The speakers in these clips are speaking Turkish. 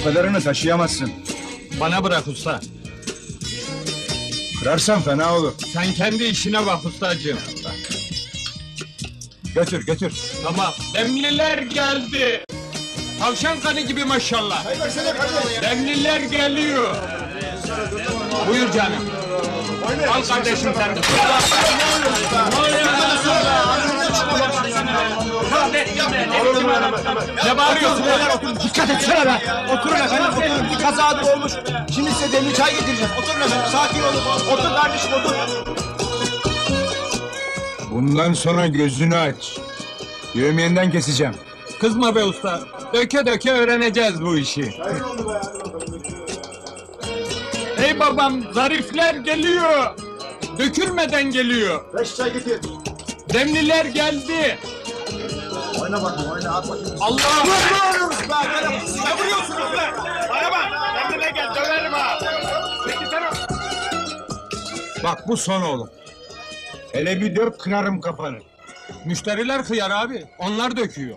O kadarını taşıyamazsın. Bana bırak usta. Kırarsan fena olur. Sen kendi işine bak ustacığım. Götür götür. Tamam. Demliler geldi. Tavşan kanı gibi maşallah. Demliler geliyor. Buyur canım. Al kardeşim sen de. Ne bağırıyorsun? Dikkat etsene be! Oturun efendim, oturun. Bir kaza olmuş. Şimdi size demli çay getireceğim. Oturun efendim, sakin olun. Otur kardeşim, otur. Bundan sonra gözünü aç. Yövmiyenden keseceğim. Kızma be usta. Döke döke öğreneceğiz bu işi. Hey babam, zarifler geliyor. Dökülmeden geliyor. Beş çay getir. Demliler geldi. Oyna bakayım, oyna. At bakayım. Allah! Vuruyoruz be! Böyle ne vuruyorsunuz be? Bana bak! Kendine gel, döverim ha! Bak bu son oğlum. Hele bir dök kırarım kafanı. Müşteriler hıyar abi. Onlar döküyor.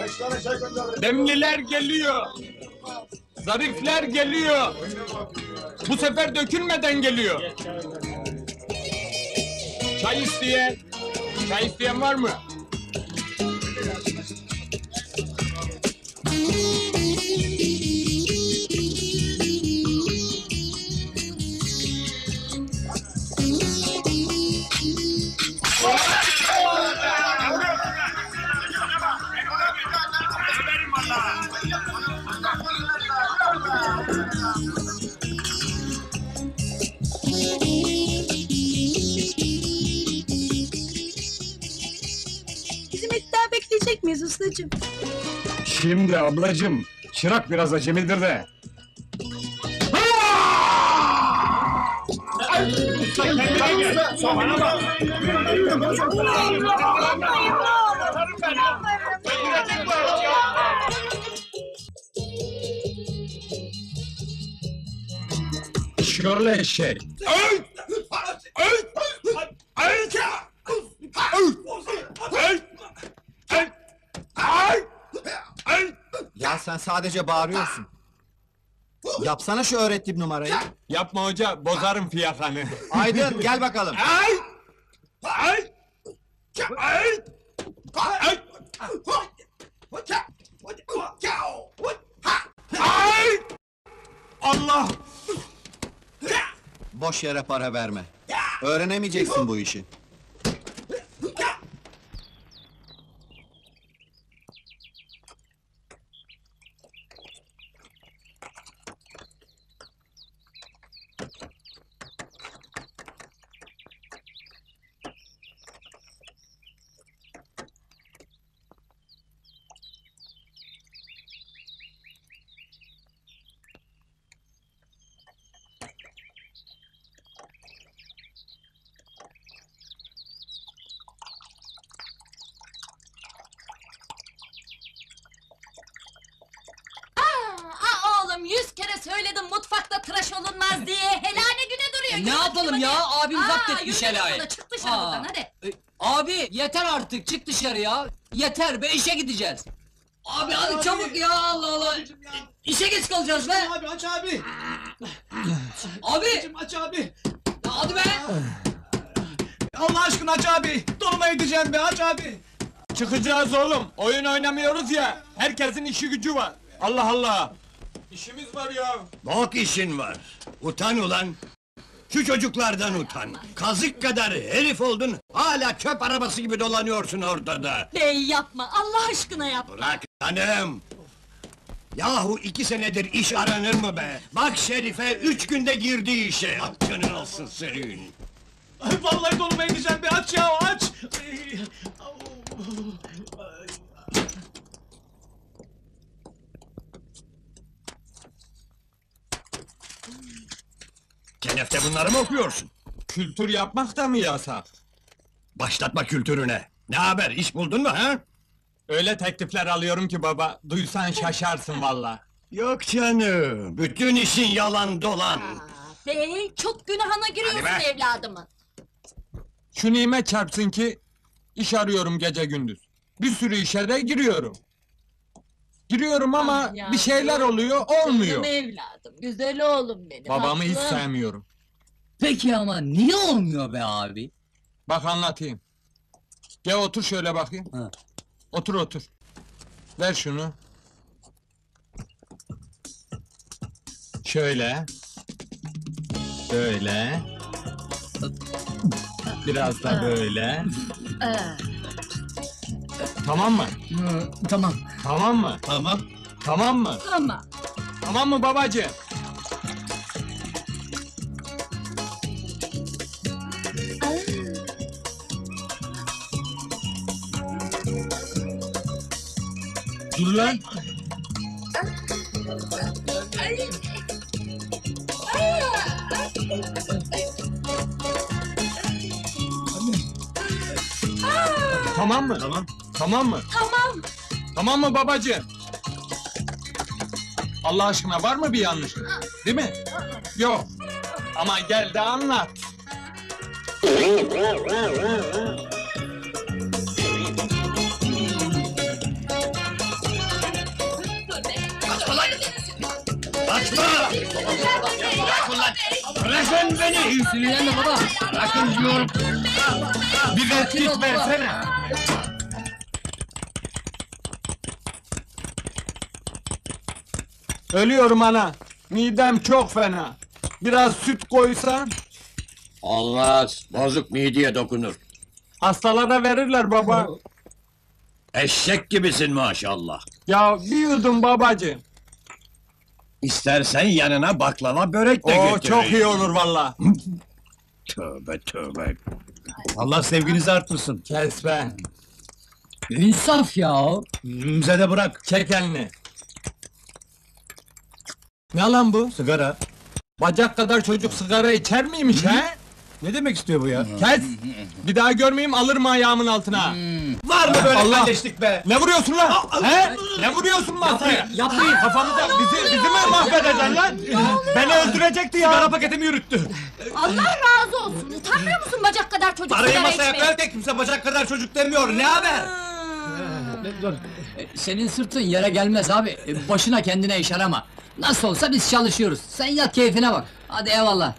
Beş tane çay gönder. Demliler geliyor. Zarifler geliyor. Bu sefer dökülmeden geliyor. Çay isteyen. Çay isteyen var mı? Bizim daha bekleyecek miyiz ustacığım? Şimdi ablacım, çırak biraz acemidir de. Şöyle eşek. Ya sen sadece bağırıyorsun. Yapsana şu öğrettiğim numarayı. Yapma hoca, bozarım fiyakanı. Aydın gel bakalım. Ay! Ay! Ay! Ay! Ay! Allah! Boş yere para verme. Öğrenemeyeceksin bu işi. Aa oğlum yüz kere söyledim mutfakta tıraş olunmaz diye. Helane güne duruyor. E, Yürü ne bakayım yapalım ya? hadi. Abin Aa, zapt etmiş yürü helayı. bakalım, Çık dışarı Aa. buradan hadi. E, Abi yeter artık çık dışarı ya. Yeter be işe gideceğiz. Abi hadi çabuk ya Allah Allah. İşe geç kalacağız be. Abi aç abi. Abi Aç abi. ya hadi be. Allah aşkına aç abi. Donuma edeceğim be, aç abi. Çıkacağız oğlum. Oyun oynamıyoruz ya. Herkesin işi gücü var. Allah Allah. İşimiz var ya. Bok işin var. Utan ulan. Şu çocuklardan utan. Kazık kadar herif oldun. Hala çöp arabası gibi dolanıyorsun ortada. Bey yapma Allah aşkına yap. Bırak hanım. Yahu iki senedir iş aranır mı be? Bak Şerife üç günde girdi işe. Hakkının olsun senin. Vallahi donuma edeceğim be, aç ya, aç. Tenefte bunları mı okuyorsun? Kültür yapmak da mı yasak? Başlatma kültürüne. Ne haber, iş buldun mu ha? Öyle teklifler alıyorum ki baba. Duysan şaşarsın valla. Yok canım, bütün işin yalan dolan. Bey çok günahına giriyorsun Hadi be. evladımın. Şu nimet çarpsın ki iş arıyorum gece gündüz. Bir sürü işe de giriyorum. Giriyorum ama Ah bir şeyler oluyor, olmuyor. Canım evladım, güzel oğlum benim. Babamı hiç sevmiyorum. Peki ama niye olmuyor be abi? Bak anlatayım. Gel otur şöyle bakayım. Ha. Otur otur. Ver şunu. Şöyle. Böyle. Biraz da böyle. Ee, Tamam mı? Hı, tamam. Tamam mı? Tamam. Tamam mı? Ama Tamam mı babacığım? Dur lan. Tamam mı? Tamam. Tamam mı? tamam. Tamam mı babacığım? Allah aşkına var mı bir yanlış? Değil mi? Yok. Ama gel de anlat. Kaçma! Bırakın beni! Sinirlenme baba. Bırakın diyorum! Bir replik versene. Ölüyorum ana. Midem çok fena. Biraz süt koysan. Olmaz! Bozuk mideye dokunur. Hastalara verirler baba. Eşek gibisin maşallah. Ya bir yudum babacığım. İstersen yanına baklava börek de Oo getireyim. çok iyi olur valla. Tövbe tövbe. Allah sevginizi arttırsın. Kes be. İnsaf ya. Bize de bırak. Çek elini. Ne lan bu? Sigara. Bacak kadar çocuk sigara içer miymiş he? Ne demek istiyor bu ya? Kes! Bir daha görmeyeyim alırım ayağımın altına. Var mı böyle Allah! kardeşlik be? Ne vuruyorsun lan? He? Ne vuruyorsun masaya? Yapmayın kafamıza bizi bizi mi mahvedeceksin lan? Beni öldürecekti ya. Sigara paketimi yürüttü. Allah razı olsun. Utanmıyor musun bacak kadar çocuk Parayı sigara masaya içmeye? koyarken kimse bacak kadar çocuk demiyor. Ne haber? Senin sırtın yere gelmez abi. Başına kendine iş arama. Nasıl olsa biz çalışıyoruz. Sen yat keyfine bak. Hadi eyvallah.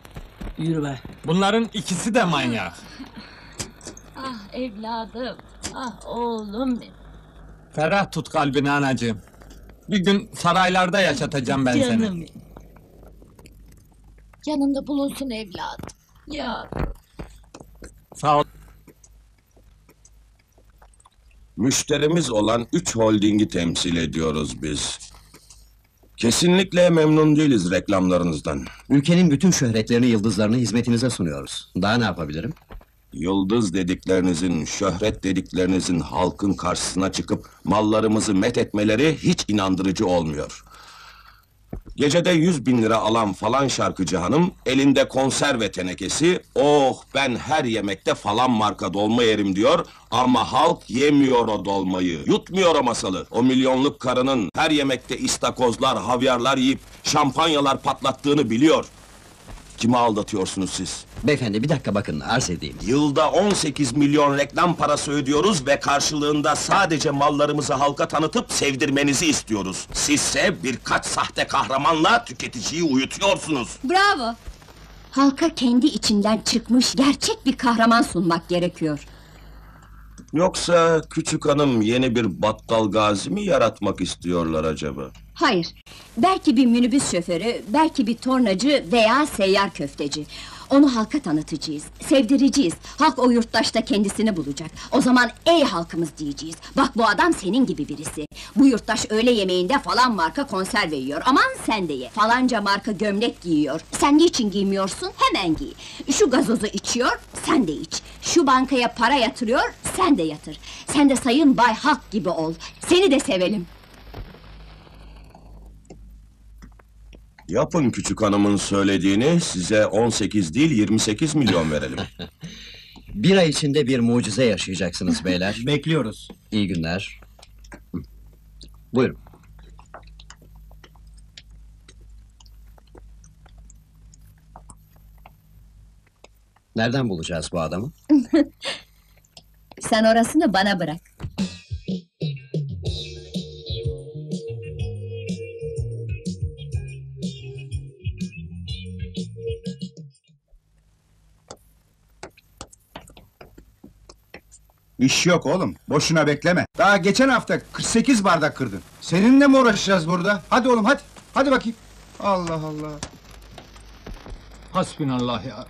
Yürü be. Bunların ikisi de manyak. Ah evladım. Ah oğlum benim. Ferah tut kalbini anacığım. Bir gün saraylarda yaşatacağım ben seni. Canım benim. Yanında bulunsun evladım. Ya Sağ ol. Müşterimiz olan üç holdingi temsil ediyoruz biz. Kesinlikle memnun değiliz reklamlarınızdan. Ülkenin bütün şöhretlerini, yıldızlarını hizmetinize sunuyoruz. Daha ne yapabilirim? Yıldız dediklerinizin, şöhret dediklerinizin halkın karşısına çıkıp mallarımızı met etmeleri hiç inandırıcı olmuyor. Gecede yüz bin lira alan falan şarkıcı hanım, elinde konserve tenekesi, oh ben her yemekte falan marka dolma yerim diyor, ama halk yemiyor o dolmayı, yutmuyor o masalı. O milyonluk karının her yemekte istakozlar, havyarlar yiyip şampanyalar patlattığını biliyor. Kimi aldatıyorsunuz siz? Beyefendi bir dakika bakın arz edeyim. Yılda 18 milyon reklam parası ödüyoruz ve karşılığında sadece mallarımızı halka tanıtıp sevdirmenizi istiyoruz. Sizse birkaç sahte kahramanla tüketiciyi uyutuyorsunuz. Bravo. Halka kendi içinden çıkmış gerçek bir kahraman sunmak gerekiyor. Yoksa küçük hanım yeni bir battal gazi mi yaratmak istiyorlar acaba? Hayır. Belki bir minibüs şoförü, belki bir tornacı veya seyyar köfteci. Onu halka tanıtacağız, sevdireceğiz. Halk o yurttaşta kendisini bulacak. O zaman ey halkımız diyeceğiz. Bak bu adam senin gibi birisi. Bu yurttaş öğle yemeğinde falan marka konserve yiyor. Aman sen de ye. Falanca marka gömlek giyiyor. Sen niçin giymiyorsun? Hemen giy. Şu gazozu içiyor, sen de iç. Şu bankaya para yatırıyor, sen de yatır. Sen de sayın Bay Halk gibi ol. Seni de sevelim. Yapın küçük hanımın söylediğini, size 18 değil 28 milyon verelim. Bir ay içinde bir mucize yaşayacaksınız beyler. Bekliyoruz. İyi günler. Buyurun. Nereden bulacağız bu adamı? Sen orasını bana bırak. İş yok oğlum. Boşuna bekleme. Daha geçen hafta 48 bardak kırdın. Seninle mi uğraşacağız burada? Hadi oğlum hadi. Hadi bakayım. Allah Allah. Hasbinallah ya.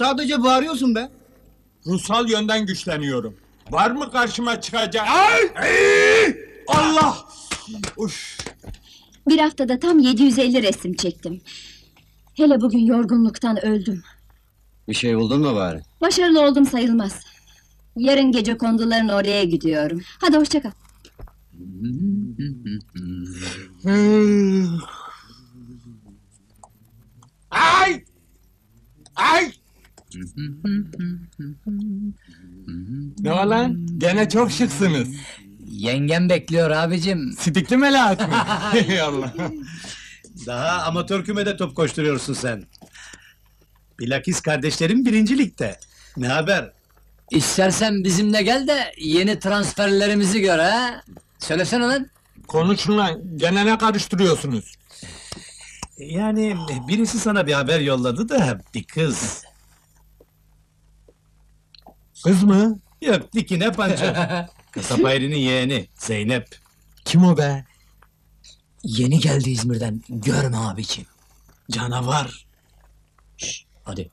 Sadece bağırıyorsun be. Ruhsal yönden güçleniyorum. Var mı karşıma çıkacak? Allah! Uş! Bir haftada tam 750 resim çektim. Hele bugün yorgunluktan öldüm. Bir şey buldun mu bari? Başarılı oldum sayılmaz. Yarın gece konduların oraya gidiyorum. Hadi hoşça kal. Ay! Ay! Ne var lan? Gene çok şıksınız. Yengem bekliyor abicim. Sidikli melahat? Ey Allah! Daha amatör kümede top koşturuyorsun sen. Bilakis kardeşlerim birinci ligde. Ne haber? İstersen bizimle gel de yeni transferlerimizi gör ha. Söylesene lan. Konuşun lan, gene ne karıştırıyorsunuz? Yani birisi sana bir haber yolladı da bir kız. Kız mı? Yok dikine panço. Kasap ayrının yeğeni Zeynep. Kim o be? Yeni geldi İzmir'den. Görme abicim. Canavar. Hadi.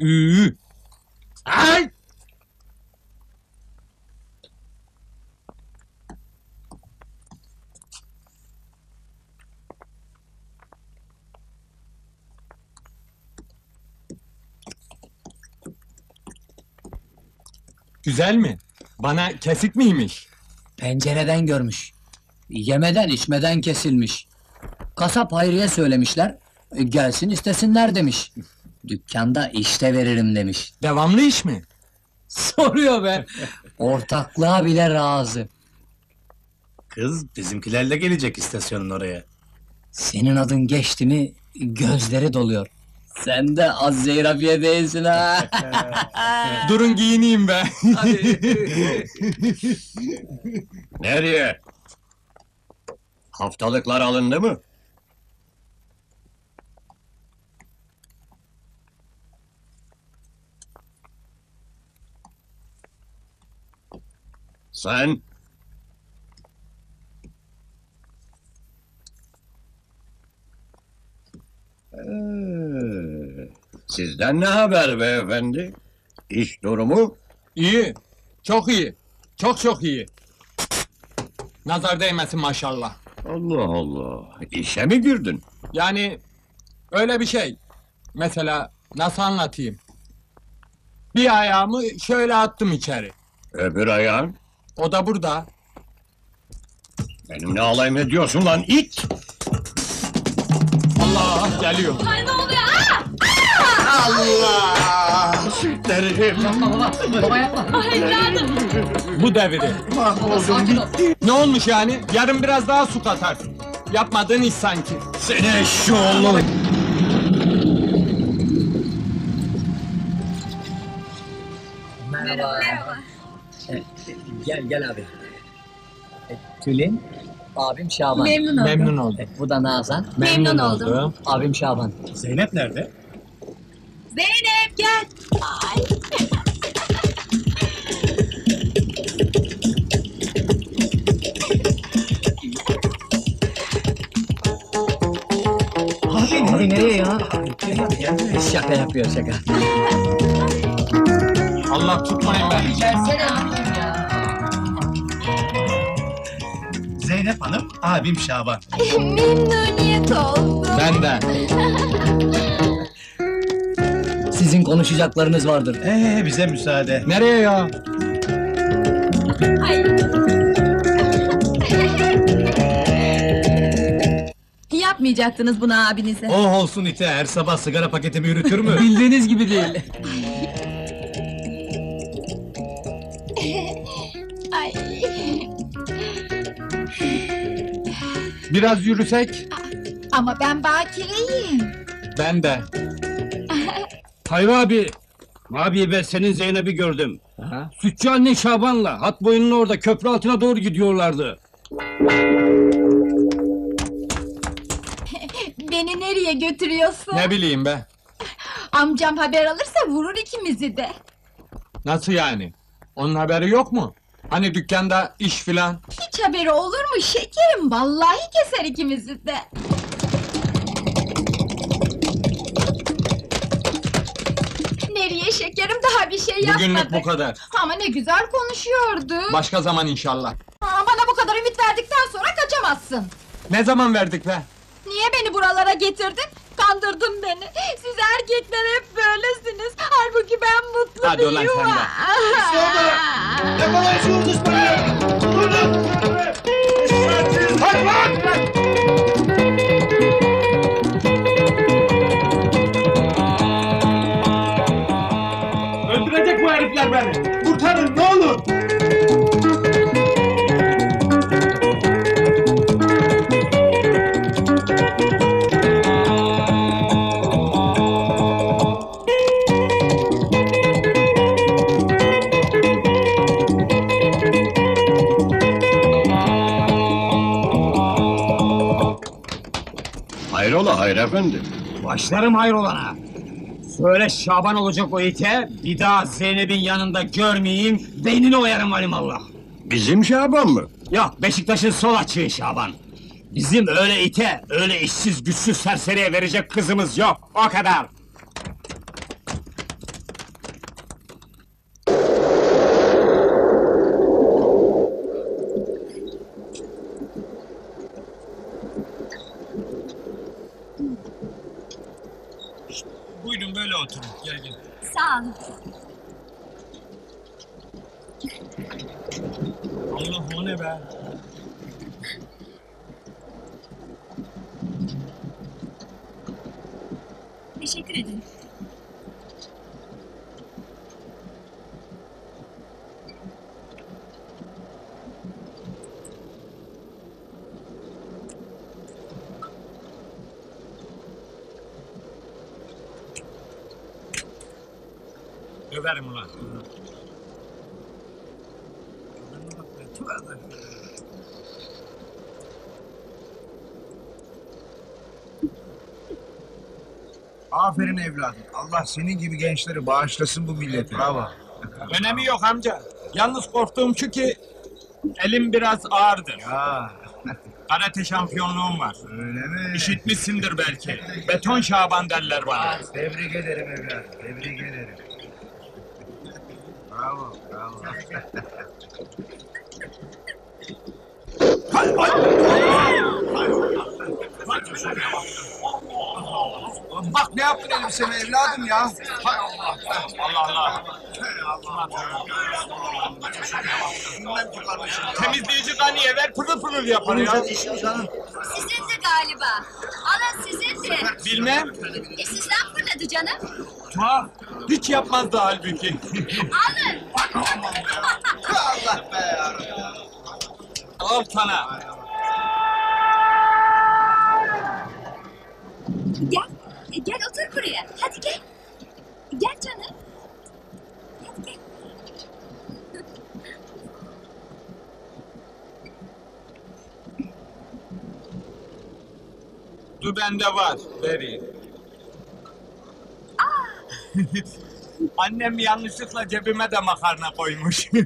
Ü. Ay! Güzel mi? Bana kesik miymiş? Pencereden görmüş. Yemeden içmeden kesilmiş. Kasap Hayri'ye söylemişler. e, Gelsin istesinler demiş. Dükkanda işte veririm demiş. Devamlı iş mi? Soruyor be. Ortaklığa bile razı. Kız bizimkilerle gelecek istasyonun oraya. Senin adın geçti mi gözleri doluyor. Sen de az zeyrafiye değilsin ha. Durun giyineyim be. Nereye? Haftalıklar alındı mı? Sen? Ee, Sizden ne haber beyefendi? İş durumu? iyi. Çok iyi. Çok çok iyi. Nazar değmesin maşallah. Allah Allah. İşe mi girdin? Yani öyle bir şey. Mesela nasıl anlatayım? Bir ayağımı şöyle attım içeri. Öbür ayağın? O da burada. Benimle alay mı ediyorsun lan it? Allah geliyor. Ay ne oluyor? Aa! Ah evladım. Bu devri. Ne olmuş yani? Yarın biraz daha su katarsın. Yapmadığın iş sanki. Seni eşşoğlu! Merhaba. Gel gel abi. Tülin. Abim Şaban. Memnun oldum. Memnun oldum. Bu da Nazan. Memnun oldum. Abim Şaban. Zeynep nerede? Zeynep gel. Ay. Abi nereye ya? Şaka yapıyor şaka. Allah tutmayın beni. Zeynep Hanım, abim Şaban. Memnuniyet oldu. Ben de. Sizin konuşacaklarınız vardır. Ee, bize müsaade. Nereye ya? Yapmayacaktınız bunu abinize. Oh olsun ite, her sabah sigara paketimi yürütür mü? Bildiğiniz gibi değil. Biraz yürüsek? Ama ben bakireyim. Ben de. Hayri abi. Abi ben senin Zeynep'i gördüm. Ha? Sütçü anne Şaban'la hat boyunun orada köprü altına doğru gidiyorlardı. Beni nereye götürüyorsun? Ne bileyim be. Amcam haber alırsa vurur ikimizi de. Nasıl yani? Onun haberi yok mu? Hani dükkanda iş filan? Hiç haberi olur mu şekerim? Vallahi keser ikimizi de. Nereye şekerim daha bir şey Bugünlük yapmadık. bu kadar. Ama ne güzel konuşuyordu. Başka zaman inşallah. Aa, bana bu kadar ümit verdikten sonra kaçamazsın. Ne zaman verdik be? Niye beni buralara getirdin? Kandırdın beni. Siz erkekler hep böylesiniz. Halbuki ben mutlu Hadi bir ulan sen de. Öldürecek efendi? Başlarım hayrolana. Söyle Şaban olacak o ite, bir daha Zeynep'in yanında görmeyeyim, beynini oyarım Allah. Bizim Şaban mı? Yok, Beşiktaş'ın sol açığı Şaban. Bizim öyle ite, öyle işsiz güçsüz serseriye verecek kızımız yok, o kadar. Buyurun böyle oturun, gel gel. Sağ olun. Allah o ne be? Teşekkür ederim. Överim ulan. Aferin evladım. Allah senin gibi gençleri bağışlasın bu millete. Bravo. Önemi yok amca. Yalnız korktuğum şu ki elim biraz ağırdır. Ha, Karate şampiyonluğum var. öyle mi? İşitmişsindir belki. Beton Şaban derler bana. Tebrik ederim evladım. Tebrik ederim. Bravo, bravo. Bak yaptın elbiseme evladım ya. Hay Allah. Allah Allah. Bilmem ki kardeşim. Temizleyici kaniye ver pırıl pırıl yapar ya. Sizin de galiba. Alın sizin de. Bilmem. E sizden fırladı canım. Ha, hiç yapmazdı halbuki. Alın. Allah be ya. Al sana. Gel otur buraya. Hadi gel. Gel canım. Hadi gel. Dur bende var. Vereyim. Annem yanlışlıkla cebime de makarna koymuş.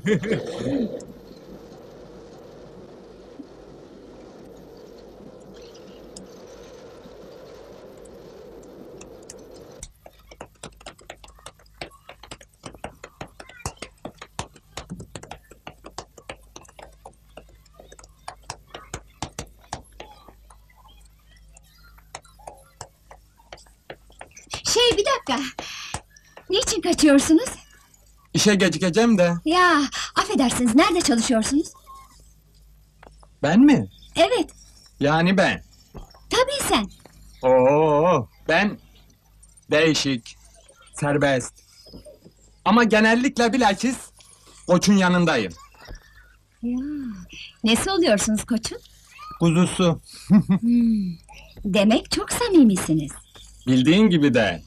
Şey bir dakika. Niçin kaçıyorsunuz? İşe gecikeceğim de. Ya affedersiniz nerede çalışıyorsunuz? Ben mi? Evet Yani ben. tabii sen. Oo, ben değişik, serbest. Ama genellikle bilakis koçun yanındayım. Ya, nesi oluyorsunuz koçum? Kuzusu. Demek çok samimisiniz. Bildiğin gibi de.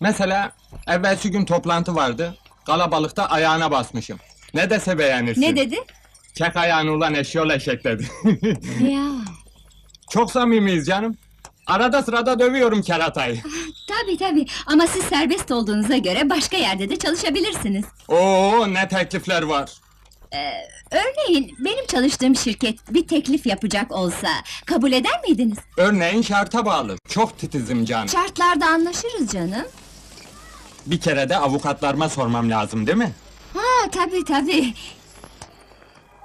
Mesela evvelsi gün toplantı vardı. Kalabalıkta ayağına basmışım. Ne dese beğenirsin. Ne dedi? Çek ayağını ulan eşyol eşek dedi. Ya Çok samimiyiz canım. Arada sırada dövüyorum keratayı. tabii tabii ama siz serbest olduğunuza göre başka yerde de çalışabilirsiniz. Oo ne teklifler var. Örneğin benim çalıştığım şirket bir teklif yapacak olsa kabul eder miydiniz? Örneğin şarta bağlı. Çok titizim canım. Şartlarda anlaşırız canım. Bir kere de avukatlarıma sormam lazım değil mi? Ha tabii tabii.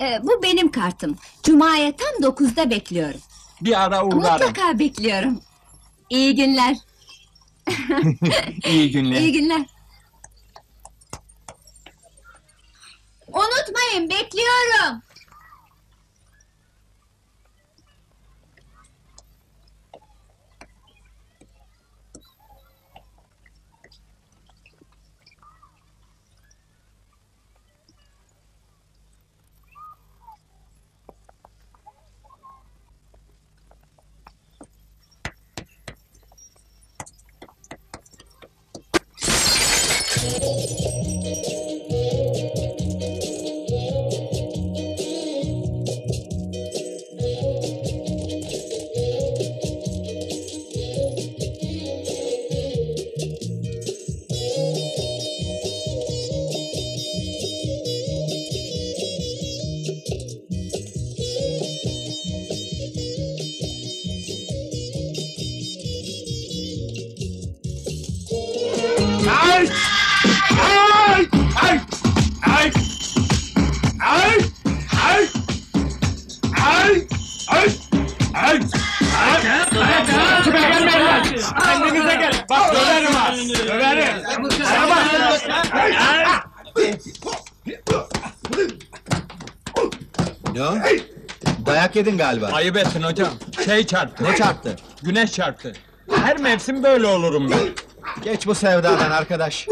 Ee, bu benim kartım. Cuma'ya tam dokuzda bekliyorum. Bir ara uğrarım. Mutlaka bekliyorum. İyi günler. İyi günler. İyi günler. Unutmayın bekliyorum. Yedin galiba. Ayıp ettin hocam. Şey çarptı. Ne çarptı? Güneş çarptı. Her mevsim böyle olurum ben. Geç bu sevdadan arkadaş.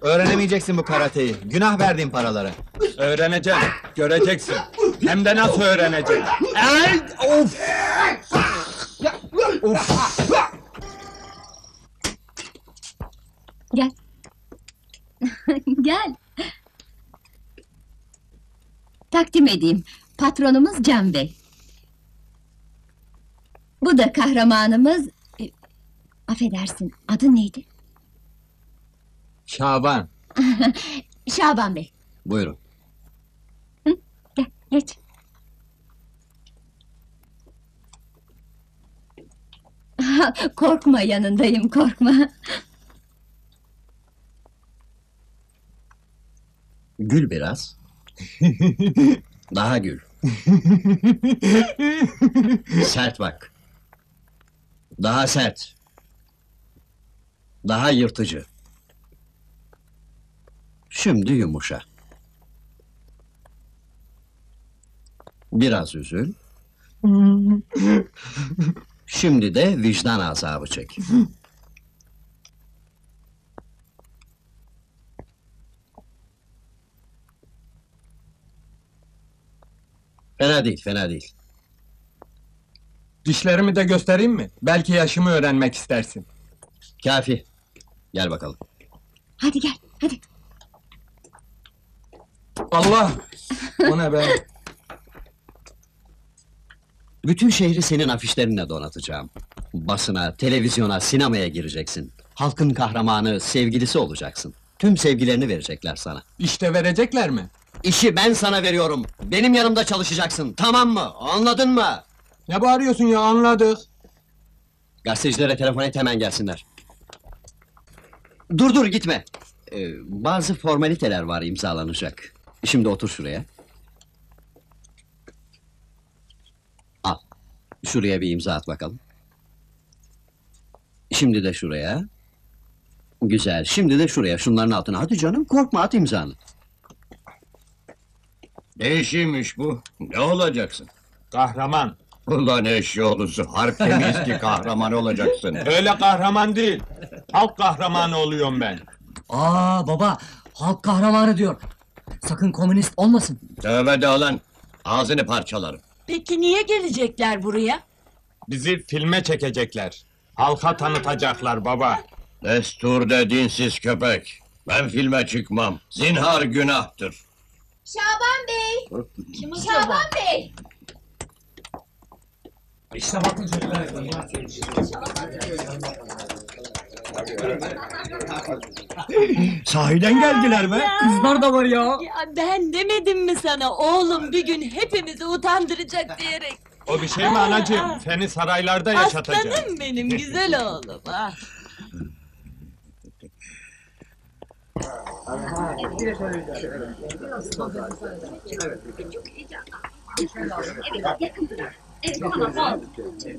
Öğrenemeyeceksin bu karateyi. Günah verdiğin paraları. Öğreneceğim, göreceksin. Hem de nasıl öğreneceğim. Ay! Of! Of! Gel. Gel. Takdim edeyim. Patronumuz Can Bey. Bu da kahramanımız... e, affedersin, adı neydi? Şaban. Şaban Bey. Buyurun. Gel, geç. korkma yanındayım, korkma. Gül biraz. Daha gül. sert bak. Daha sert. Daha yırtıcı. Şimdi yumuşa. Biraz üzül. Şimdi de vicdan azabı çek. Fena değil, fena değil. Dişlerimi de göstereyim mi? Belki yaşımı öğrenmek istersin. Kafi. Gel bakalım. Hadi gel, hadi. Allah! O ne be? Bütün şehri senin afişlerinle donatacağım. Basına, televizyona, sinemaya gireceksin. Halkın kahramanı, sevgilisi olacaksın. Tüm sevgilerini verecekler sana. İşte verecekler mi? İşi ben sana veriyorum. Benim yanımda çalışacaksın. Tamam mı? Anladın mı? Ne bağırıyorsun ya anladık. Gazetecilere telefon et hemen gelsinler. Dur dur gitme. Ee, bazı formaliteler var imzalanacak. Şimdi otur şuraya. Al. Şuraya bir imza at bakalım. Şimdi de şuraya. Güzel. Şimdi de şuraya. Şunların altına. Hadi canım korkma at imzanı. Ne işiymiş bu? Ne olacaksın? Kahraman. Ulan eşyolusu, harp temiz ki kahraman olacaksın. Öyle kahraman değil. Halk kahramanı oluyorum ben. Aa baba, halk kahramanı diyor. Sakın komünist olmasın. Tövbe de lan, ağzını parçalarım. Peki niye gelecekler buraya? Bizi filme çekecekler. Halka tanıtacaklar baba. Destur de dinsiz köpek. Ben filme çıkmam. Zinhar günahtır. Şaban Bey! Şaban Bey! Sahiden geldiler be. Kızlar da var ya. Ya ben demedim mi sana oğlum bir gün hepimizi utandıracak diyerek. O bir şey mi anacığım? Seni saraylarda yaşatacağım. Aslanım benim güzel oğlum ah. Evet, yakın.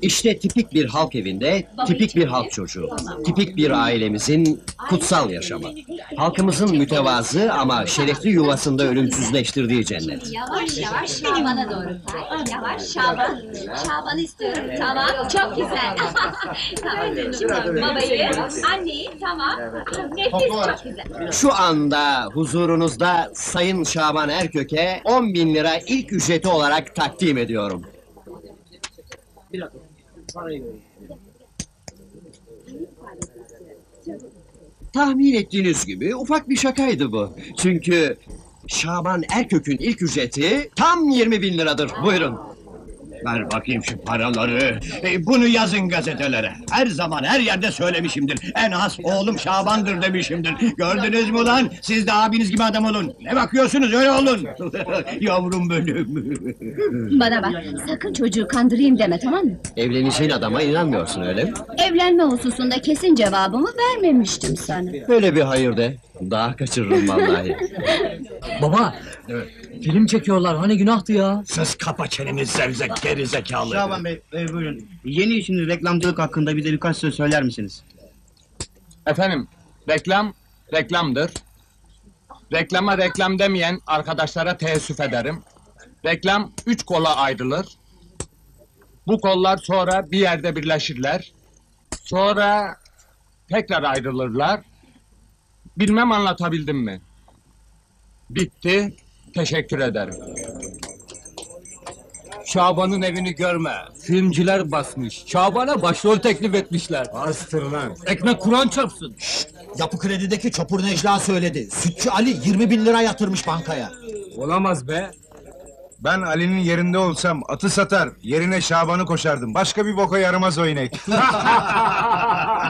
İşte tipik bir halk evinde, tipik bir halk çocuğu. Tipik bir ailemizin kutsal yaşamı. Halkımızın mütevazı ama şerefli yuvasında ölümsüzleştirdiği cennet. Yavaş yavaş Şaban'a doğru kay. Yavaş Şaban. Şaban'ı istiyorum. Tamam, çok güzel. tamam, şimdi babayı, anneyi, tamam. Nefis, çok güzel. Şu anda huzurunuzda Sayın Şaban Erköke 10 bin lira ilk ücreti olarak takdim ediyorum. Tahmin ettiğiniz gibi ufak bir şakaydı bu. Çünkü Şaban Erkök'ün ilk ücreti tam 20 bin liradır. Buyurun. Ver bakayım şu paraları. E, bunu yazın gazetelere. Her zaman her yerde söylemişimdir. En az oğlum Şaban'dır demişimdir. Gördünüz mü lan? Siz de abiniz gibi adam olun. Ne bakıyorsunuz öyle olun. Yavrum benim. Bana bak, sakın çocuğu kandırayım deme tamam mı? Evleneceğin adama inanmıyorsun öyle mi? Evlenme hususunda kesin cevabımı vermemiştim sana. Böyle bir hayır de. Daha kaçırırım vallahi. Baba, film çekiyorlar hani günahtı ya. Sus kapa çeneni zevzek geri zekalı. Şaban Bey, e, buyurun. Yeni işiniz reklamcılık hakkında bir de birkaç söz söyler misiniz? Efendim, reklam, reklamdır. Reklama reklam demeyen arkadaşlara teessüf ederim. Reklam üç kola ayrılır. Bu kollar sonra bir yerde birleşirler. Sonra tekrar ayrılırlar. Bilmem anlatabildim mi? Bitti. Teşekkür ederim. Şaban'ın evini görme. Filmciler basmış. Şaban'a başrol teklif etmişler. Bastır lan. Ekmek Kur'an çarpsın. Yapı Kredi'deki Çopur Necla söyledi. Sütçü Ali 20 bin lira yatırmış bankaya. Olamaz be. Ben Ali'nin yerinde olsam atı satar, yerine Şaban'ı koşardım. Başka bir boka yaramaz o inek.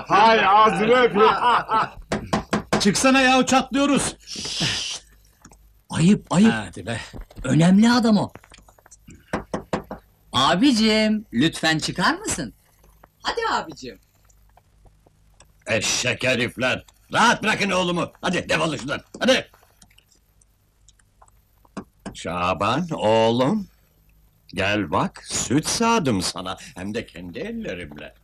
Hay ağzını öpeyim. Çıksana ya çatlıyoruz. Ayıp ayıp. Hadi be. Önemli adam o. Abicim, lütfen çıkar mısın? Hadi abicim. Eşek herifler. Rahat bırakın oğlumu. Hadi defolun şuradan. Hadi. Şaban oğlum. Gel bak süt sağdım sana. Hem de kendi ellerimle.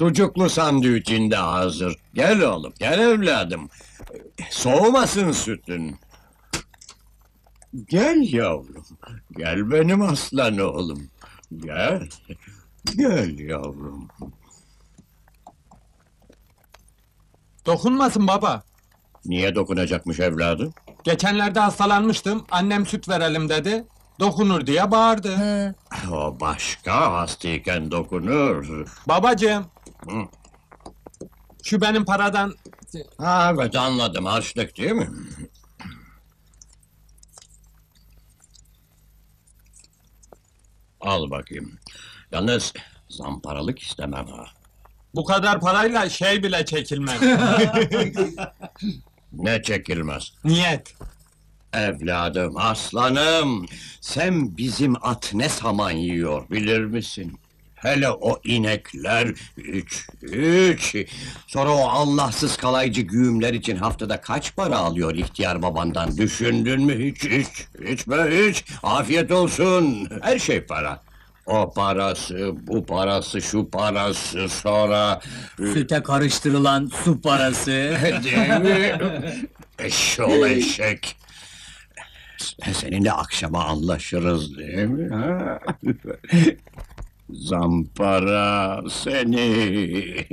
Sucuklu sandviçin de hazır. Gel oğlum, gel evladım. Soğumasın sütün. Gel yavrum, gel benim aslan oğlum. Gel, gel yavrum. Dokunmasın baba. Niye dokunacakmış evladım? Geçenlerde hastalanmıştım. Annem süt verelim dedi. Dokunur diye bağırdı. O başka, hastayken dokunur. Babacığım. Şu benim paradan Ha, evet anladım, harçlık değil mi? Al bakayım. Yalnız zamparalık istemem ha. Bu kadar parayla şey bile çekilmez. Ne çekilmez. Niyet. Evladım, aslanım. Sen bizim at ne saman yiyor bilir misin? Hele o inekler üç, üç. Sonra o Allahsız kalaycı güğümler için haftada kaç para alıyor ihtiyar babandan düşündün mü hiç hiç hiç be hiç afiyet olsun her şey para. O parası, bu parası, şu parası sonra... Süte karıştırılan su parası. Değil mi? Eşşoğlu eşek. Seninle akşama anlaşırız değil mi? ha? Zampara seni.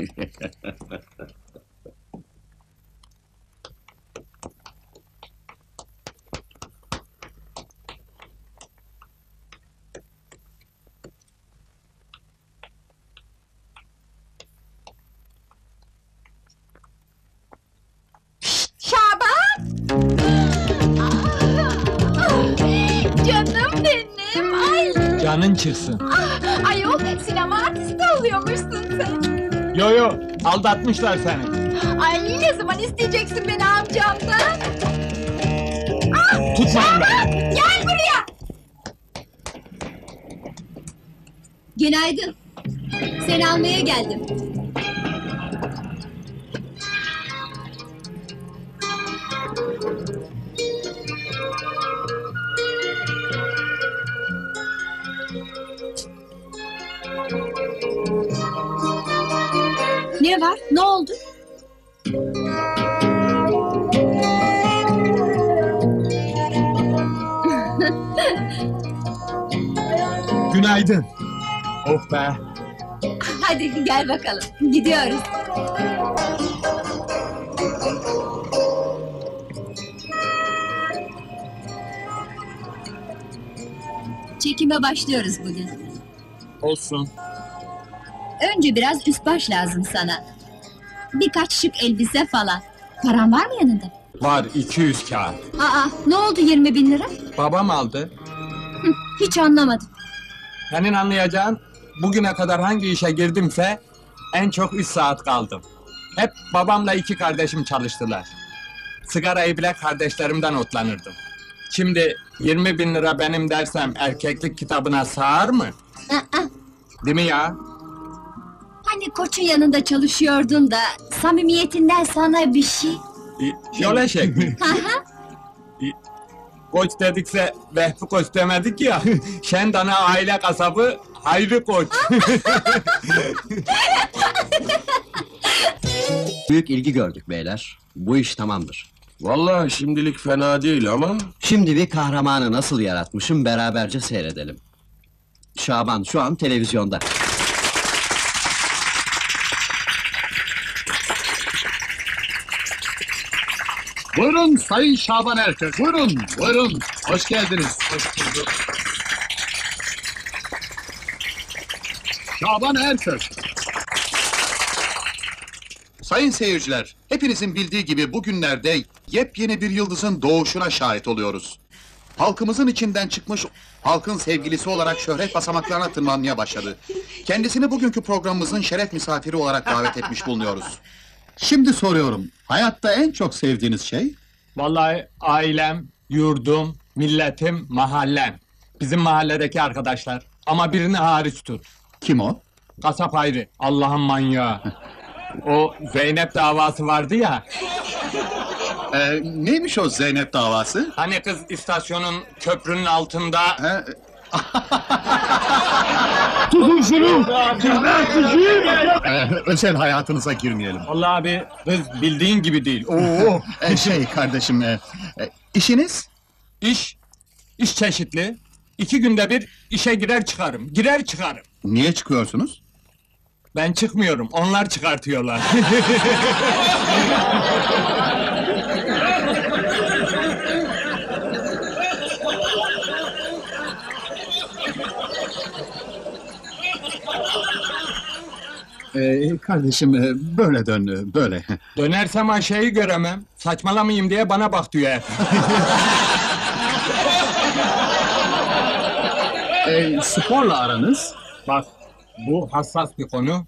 Canın çıksın. Ah, Ayol sinema artisti oluyormuşsun sen. Yo yo aldatmışlar seni. Ay ne zaman isteyeceksin beni amcamdan? Ah, Tutmayın. Şaban! Gel buraya! Günaydın. Seni almaya geldim. Ne oldu? Günaydın. Oh be. Hadi gel bakalım. Gidiyoruz. Çekime başlıyoruz bugün. Olsun. Önce biraz üst baş lazım sana. Birkaç şık elbise falan. Paran var mı yanında? Var 200 kağıt. Aa, ne oldu 20 bin lira? Babam aldı. Hı, hiç anlamadım. Senin anlayacağın bugüne kadar hangi işe girdimse en çok 3 saat kaldım. Hep babamla iki kardeşim çalıştılar. Sigarayı bile kardeşlerimden otlanırdım. Şimdi 20 bin lira benim dersem erkeklik kitabına sığar mı? Aa, Değil mi ya? Hani koçun yanında çalışıyordun da samimiyetinden sana bir şey. Y- Yol eşek mi? Hı. Koç dedikse Vehbi Koç demedik ya. Şendana aile kasabı Hayri Koç. Büyük ilgi gördük beyler. Bu iş tamamdır. Vallahi şimdilik fena değil ama... Şimdi bir kahramanı nasıl yaratmışım beraberce seyredelim. Şaban şu an televizyonda. Buyurun Sayın Şaban Erkök, buyurun, buyurun. Hoş geldiniz. Şaban Erkök. Sayın seyirciler, hepinizin bildiği gibi bugünlerde yepyeni bir yıldızın doğuşuna şahit oluyoruz. Halkımızın içinden çıkmış, halkın sevgilisi olarak şöhret basamaklarına tırmanmaya başladı. Kendisini bugünkü programımızın şeref misafiri olarak davet etmiş bulunuyoruz. Şimdi soruyorum, hayatta en çok sevdiğiniz şey? Vallahi ailem, yurdum, milletim, mahallem. Bizim mahalledeki arkadaşlar. Ama birini hariç tut. Kim o? Kasap Hayri, Allah'ın manyağı. O Zeynep davası vardı ya. Ee, neymiş o Zeynep davası? Hani kız istasyonun köprünün altında... Tutun şunu! Ee, özel hayatınıza girmeyelim. Vallahi abi kız bildiğin gibi değil. Oo. Ee, şey kardeşim, e, e, işiniz? İş, iş çeşitli. İki günde bir işe girer çıkarım. Girer çıkarım. Niye çıkıyorsunuz? Ben çıkmıyorum, onlar çıkartıyorlar. Ee, kardeşim, e, böyle dön, e, böyle. Dönersem Ayşe'yi göremem. Saçmalamayayım diye bana bak diyor hep. Ee, sporla aranız? Bak, bu hassas bir konu.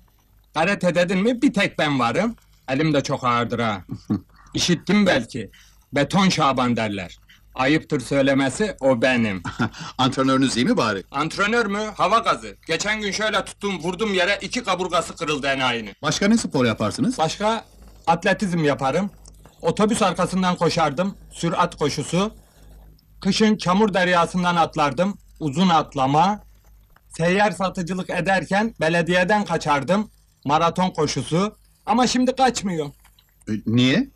Karate dedin mi bir tek ben varım. Elim de çok ağırdır ha. İşittim belki. Beton Şaban derler. Ayıptır söylemesi o benim. Antrenörünüz iyi mi bari? Antrenör mü? Hava gazı. Geçen gün şöyle tuttum vurdum yere iki kaburgası kırıldı enayinin. Başka ne spor yaparsınız? Başka atletizm yaparım. Otobüs arkasından koşardım. Sürat koşusu. Kışın çamur deryasından atlardım. Uzun atlama. Seyyar satıcılık ederken belediyeden kaçardım. Maraton koşusu. Ama şimdi kaçmıyor. Ee, Niye?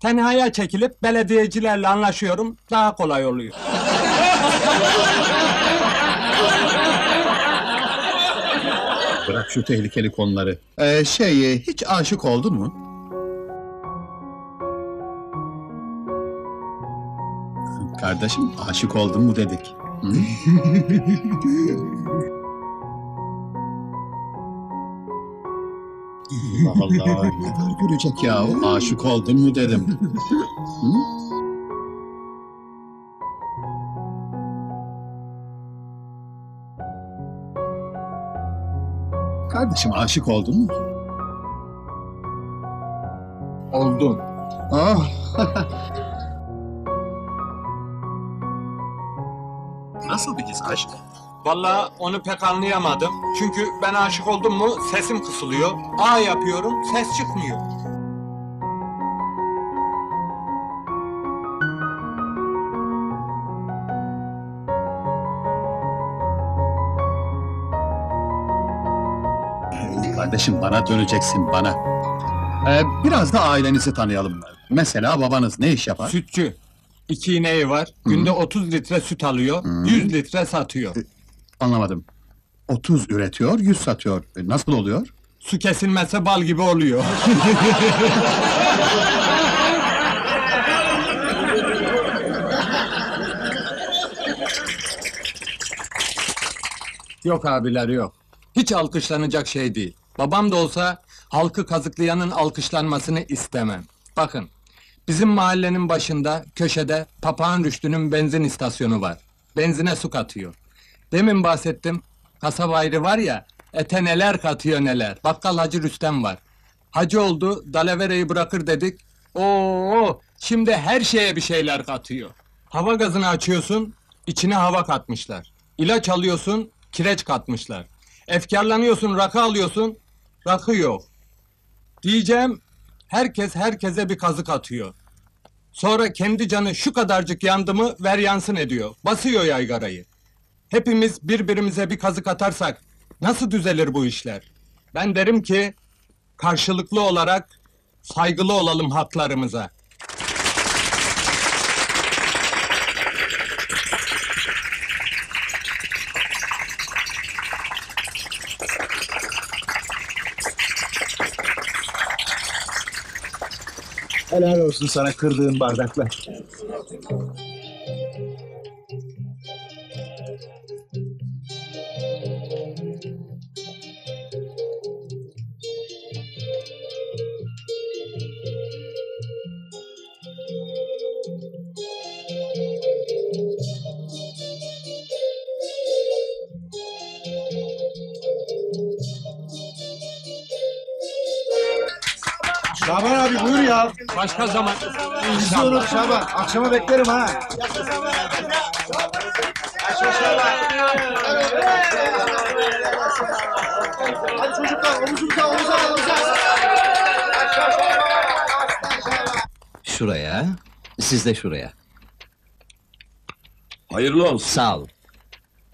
Tenhaya çekilip belediyecilerle anlaşıyorum. Daha kolay oluyor. Bırak şu tehlikeli konuları. Ee, şey, e, hiç aşık oldun mu? Kardeşim, aşık oldun mu dedik. Hı? Allah Allah, var görecek ya? Aşık oldun mu dedim. Hı? Kardeşim aşık oldun mu? Oldum. Ah. Nasıl bir his aşk? Vallahi onu pek anlayamadım. Çünkü ben aşık oldum mu sesim kısılıyor. A yapıyorum, ses çıkmıyor. Kardeşim bana döneceksin bana. Ee, biraz da ailenizi tanıyalım. Mesela babanız ne iş yapar? Sütçü. İki ineği var. Günde 30 litre süt alıyor. 100 litre satıyor. Anlamadım. 30 üretiyor, 100 satıyor. E, nasıl oluyor? Su kesilmezse bal gibi oluyor. yok abiler yok. Hiç alkışlanacak şey değil. Babam da olsa halkı kazıklayanın alkışlanmasını istemem. Bakın, bizim mahallenin başında, köşede Papağan Rüştü'nün benzin istasyonu var. Benzine su katıyor. Demin bahsettim, kasaba ayrı var ya, ete neler katıyor neler. Bakkal Hacı Rüstem var. Hacı oldu, dalavereyi bırakır dedik. Oo, şimdi her şeye bir şeyler katıyor. Hava gazını açıyorsun, içine hava katmışlar. İlaç alıyorsun, kireç katmışlar. Efkarlanıyorsun, rakı alıyorsun, rakı yok. Diyeceğim, herkes herkese bir kazık atıyor. Sonra kendi canı şu kadarcık yandı mı ver yansın ediyor. Basıyor yaygarayı. Hepimiz birbirimize bir kazık atarsak nasıl düzelir bu işler? Ben derim ki karşılıklı olarak saygılı olalım haklarımıza. Helal olsun sana kırdığın bardaklar. Şaban abi buyur ya. Başka zaman. Bizi unut Şaban. Akşama beklerim ha. Hadi çocuklar omuzumuza omuza omuza. Şuraya, siz de şuraya. Hayırlı olsun. Sağ olun.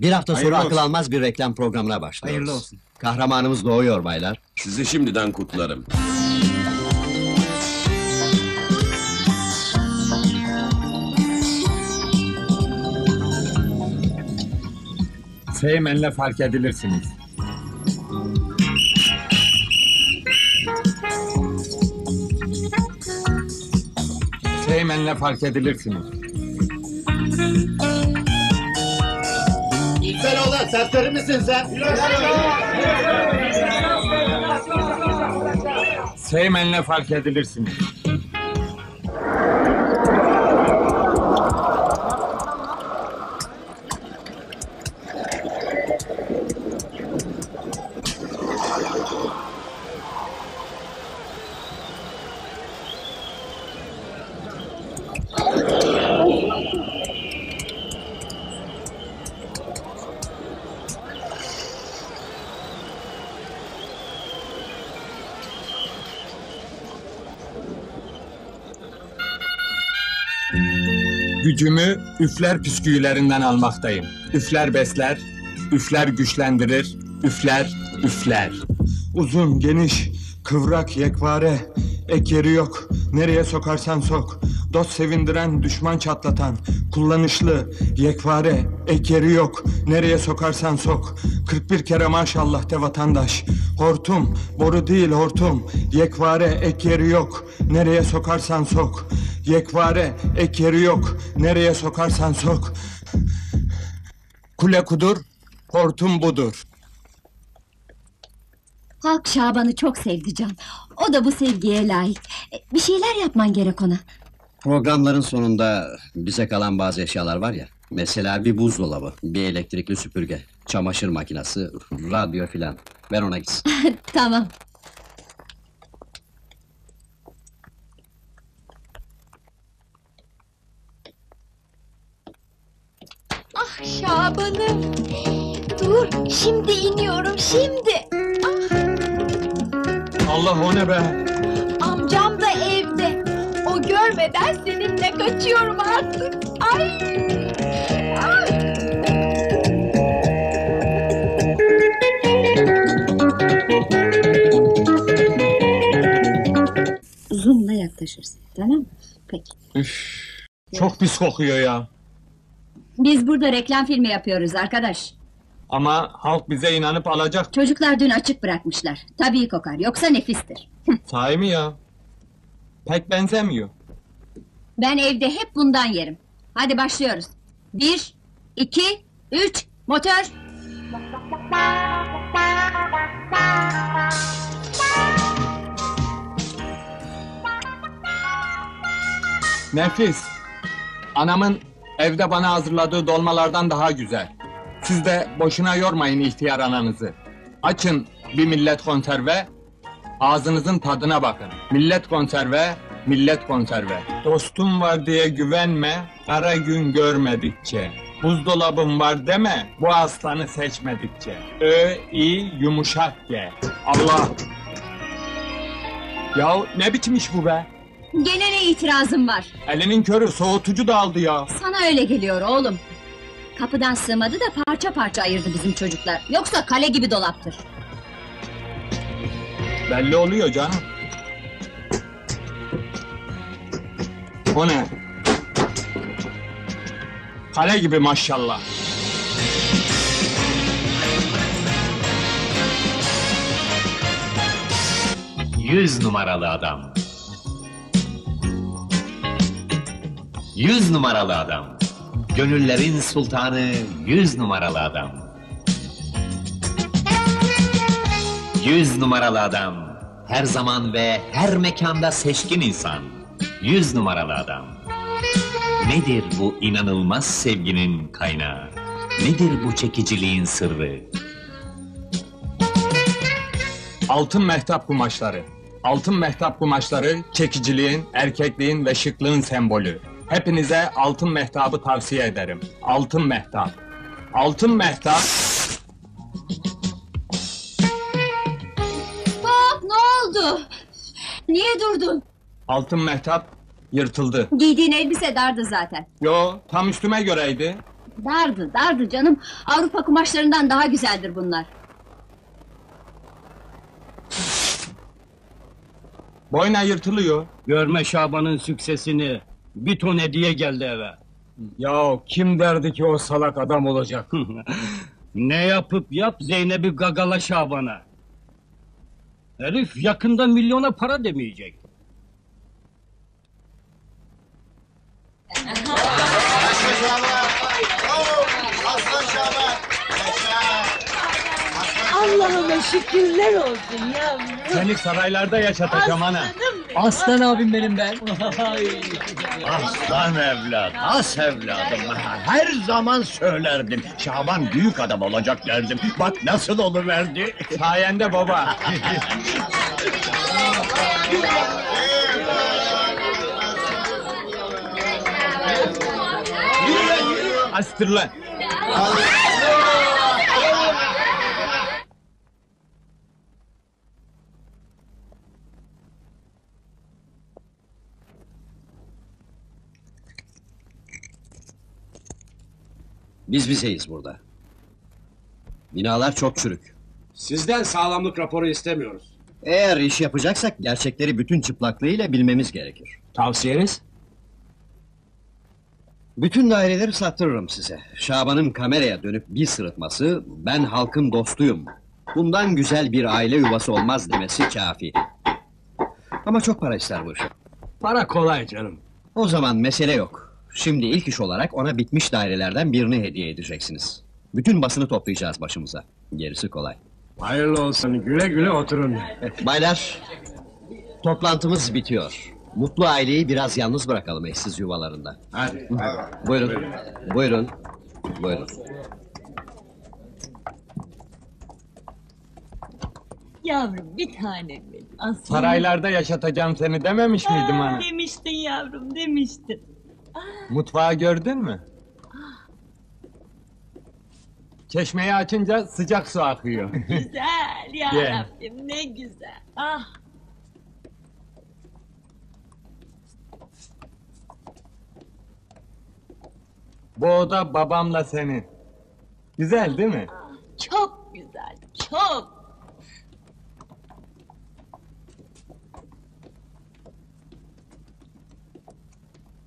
Bir hafta sonra Hayırlı akıl olsun. almaz bir reklam programına başlıyoruz. Hayırlı olsun. Kahramanımız doğuyor baylar. Sizi şimdiden kutlarım. Seymenle fark edilirsiniz. Seymenle fark edilirsiniz. Sen oğlan serseri misin sen? Seymenle fark edilirsiniz. Gücümü üfler püsküllerinden almaktayım. Üfler besler, üfler güçlendirir, üfler, üfler. Uzun, geniş, kıvrak, yekpare, ek yeri yok. Nereye sokarsan sok. Dost sevindiren, düşman çatlatan. Kullanışlı, yekpare, ek yeri yok. Nereye sokarsan sok. 41 kere maşallah de vatandaş. Hortum, boru değil hortum. Yekpare, ek yeri yok. Nereye sokarsan sok. Yekpare, ek yeri yok. Nereye sokarsan sok. Kule kudur, hortum budur. Halk Şaban'ı çok sevdi Can. O da bu sevgiye layık. E, Bir şeyler yapman gerek ona. Programların sonunda bize kalan bazı eşyalar var ya. Mesela bir buzdolabı, bir elektrikli süpürge, çamaşır makinesi, radyo filan. Ver ona gitsin. tamam. Ah Şaban'ım. Dur şimdi iniyorum şimdi. Allah o ne be? Amcam da evde. O görmeden seninle kaçıyorum artık. Ay. Ay. Zoom'la yaklaşırsın. Tamam mı? Peki. Üf, çok pis kokuyor ya. Biz burada reklam filmi yapıyoruz arkadaş. Ama halk bize inanıp alacak. Çocuklar dün açık bırakmışlar. Tabii kokar. Yoksa nefistir. Sahi mi ya? Pek benzemiyor. Ben evde hep bundan yerim. Hadi başlıyoruz. Bir, iki, üç, motor. Nefis. Anamın evde bana hazırladığı dolmalardan daha güzel. Siz de boşuna yormayın ihtiyar ananızı. Açın bir millet konserve, ağzınızın tadına bakın. Millet konserve, millet konserve. Dostum var diye güvenme, kara gün görmedikçe. Buzdolabım var deme, bu aslanı seçmedikçe. Ö, i, yumuşak ge. Allah! Ya ne biçim iş bu be? Gene ne itirazım var? Elinin körü soğutucu da aldı ya. Sana öyle geliyor oğlum. Kapıdan sığmadı da parça parça ayırdı bizim çocuklar. Yoksa kale gibi dolaptır. Belli oluyor canım. O ne? Kale gibi maşallah. Yüz numaralı adam. Yüz numaralı adam. Gönüllerin sultanı yüz numaralı adam. Yüz numaralı adam. Her zaman ve her mekanda seçkin insan. Yüz numaralı adam. Nedir bu inanılmaz sevginin kaynağı? Nedir bu çekiciliğin sırrı? Altın mehtap kumaşları. Altın mehtap kumaşları çekiciliğin, erkekliğin ve şıklığın sembolü. Hepinize altın mehtabı tavsiye ederim. Altın mehtap. Altın mehtap Bak ne oldu? Niye durdun? Altın mehtap yırtıldı. Giydiğin elbise dardı zaten. Yo, tam üstüme göreydi. Dardı, dardı canım. Avrupa kumaşlarından daha güzeldir bunlar. Boyna yırtılıyor. Görme Şaban'ın süksesini. Bir ton hediye geldi eve. Ya kim derdi ki o salak adam olacak? ne yapıp yap Zeynep'i gagala Şaban'a. Herif yakında milyona para demeyecek. Allah'ıma şükürler olsun yavrum. Seni saraylarda yaşatacağım ana. Aslan abim benim ben. Aslan evlat, as evladım. Her zaman söylerdim. Şaban büyük adam olacak derdim. Bak nasıl oluverdi. Sayende baba. Astır lan. Biz bizeyiz burada. Binalar çok çürük. Sizden sağlamlık raporu istemiyoruz. Eğer iş yapacaksak gerçekleri bütün çıplaklığıyla bilmemiz gerekir. Tavsiyeniz? Bütün daireleri sattırırım size. Şaban'ın kameraya dönüp bir sırıtması, ben halkın dostuyum. Bundan güzel bir aile yuvası olmaz demesi kafi. Ama çok para ister bu iş. Para kolay canım. O zaman mesele yok. Şimdi ilk iş olarak ona bitmiş dairelerden birini hediye edeceksiniz. Bütün basını toplayacağız başımıza. Gerisi kolay. Hayırlı olsun. Güle güle oturun. Baylar, toplantımız bitiyor. Mutlu aileyi biraz yalnız bırakalım eşsiz yuvalarında. Hadi. Buyurun, buyurun, buyurun. Yavrum bir tanem benim. Aslanım. Saraylarda yaşatacağım seni dememiş miydim Aa, ana? Demiştin yavrum demiştin. Mutfağı gördün mü? Çeşmeyi açınca sıcak su akıyor. Güzel ya Gel. Rabbim ne güzel. Ah Bu oda babamla senin. Güzel değil mi? çok güzel çok.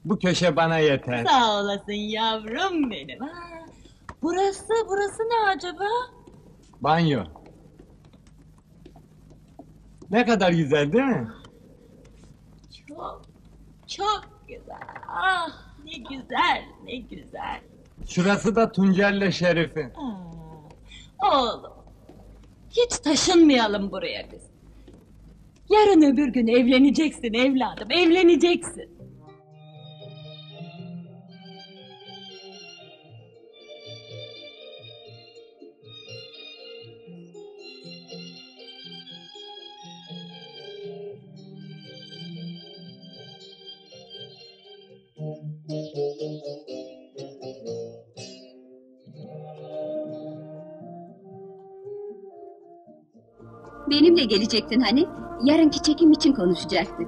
Bu köşe bana yeter. Sağ olasın yavrum benim. Ha, burası burası ne acaba? Banyo. Ne kadar güzel değil mi? Çok çok güzel. Ah ne güzel ne güzel. Şurası da Tuncer'le Şerif'in. Oğlum, hiç taşınmayalım buraya biz. Yarın öbür gün evleneceksin evladım, evleneceksin. Gelecektin hani? Yarınki çekim için konuşacaktık.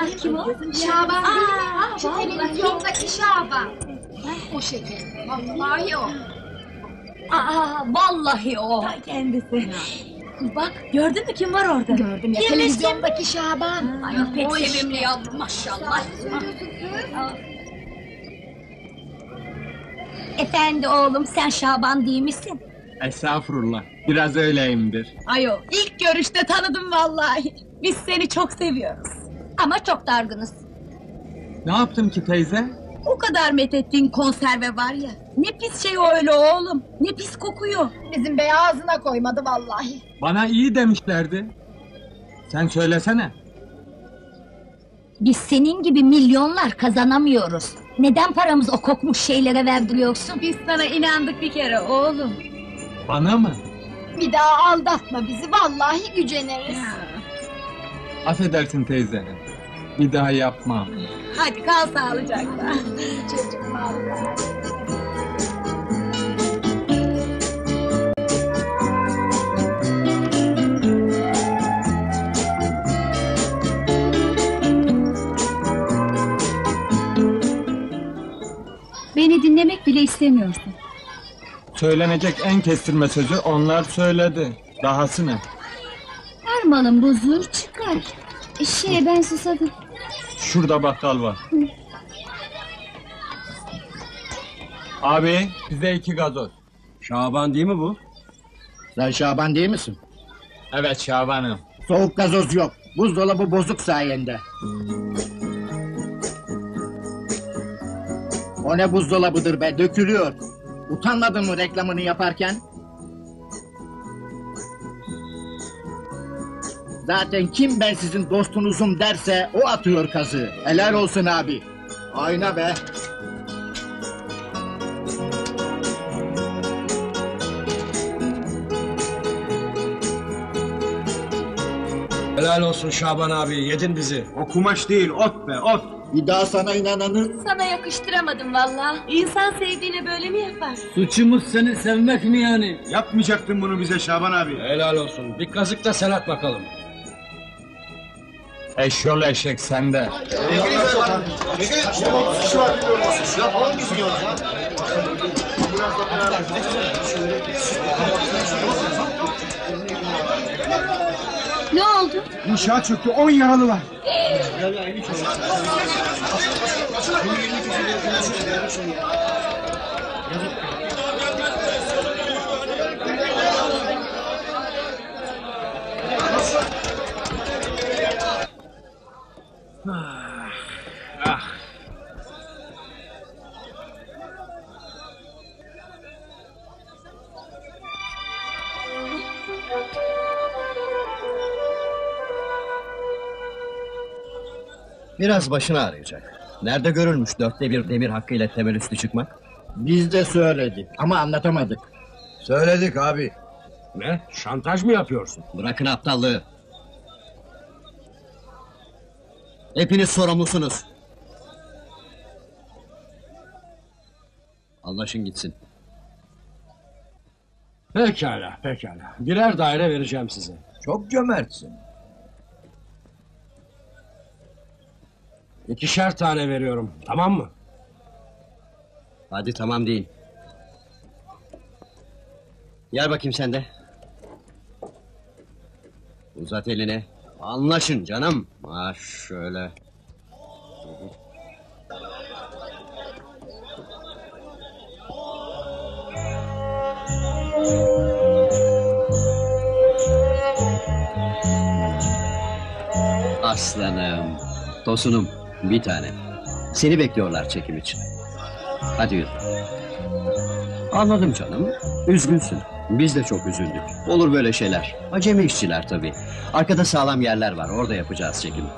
Ay kim o? Şaban mi? Şu televizyondaki Şaban. O şeker. Vallahi o. Aa, vallahi o. Ta kendisi. Bak, gördün mü kim var orada? Gördüm ya Kimmiş, televizyondaki Şaban. Ay, o pek Oy. sevimli yavrum, maşallah. Efendi oğlum sen Şaban değil misin? Estağfurullah. Biraz öyleyimdir. Ayo, ilk görüşte tanıdım vallahi. Biz seni çok seviyoruz. Ama çok dargınız. Ne yaptım ki teyze? O kadar methettiğin konserve var ya. Ne pis şey o öyle oğlum. Ne pis kokuyor. Bizim bey ağzına koymadı vallahi. Bana iyi demişlerdi. Sen söylesene. Biz senin gibi milyonlar kazanamıyoruz. Neden paramız o kokmuş şeylere verdiriyorsun? Biz sana inandık bir kere oğlum. Bana mı? Bir daha aldatma bizi vallahi güceneriz. Affedersin teyze. Bir daha yapmam. Hadi kal sağlıcakla. Beni dinlemek bile istemiyorsun. Söylenecek en kestirme sözü onlar söyledi. Dahası ne? Her malın bozulur çıkar. Şey ben susadım. Şurada bakkal var. Abi bize iki gazoz. Şaban değil mi bu? Sen Şaban değil misin? Evet Şaban'ım. Soğuk gazoz yok. Buzdolabı bozuk sayende. O ne buzdolabıdır be dökülüyor. Utanmadın mı reklamını yaparken? Zaten kim ben sizin dostunuzum derse o atıyor kazığı. Helal olsun abi. Ayna be. Helal olsun Şaban abi yedin bizi. O kumaş değil ot be ot. Bir daha sana inananı Sana yakıştıramadım valla. İnsan sevdiğine böyle mi yapar? Suçumuz seni sevmek mi yani? Yapmayacaktın bunu bize Şaban abi. Helal olsun. Bir kazık da sen at bakalım. Eşyol eşek sende. Ne oldu? İnşaat çöktü, on yaralı var. Biraz başını ağrıyacak. Nerede görülmüş dörtte bir demir hakkıyla temel üstü çıkmak? biz de söyledik ama anlatamadık. Söyledik abi. Ne? Şantaj mı yapıyorsun? Bırakın aptallığı. Hepiniz sorumlusunuz. Anlaşın gitsin. Pekala, pekala. Birer daire vereceğim size. Çok cömertsin. İkişer tane veriyorum. Tamam mı? Hadi tamam deyin. Gel bakayım sen de. Uzat elini. Anlaşın canım. Ha şöyle. Aslanım. Tosunum. Bir tane. Seni bekliyorlar çekim için. Hadi yürü. Anladım canım. Üzgünsün. Biz de çok üzüldük. Olur böyle şeyler. Acemi işçiler tabii. Arkada sağlam yerler var. Orada yapacağız çekimi.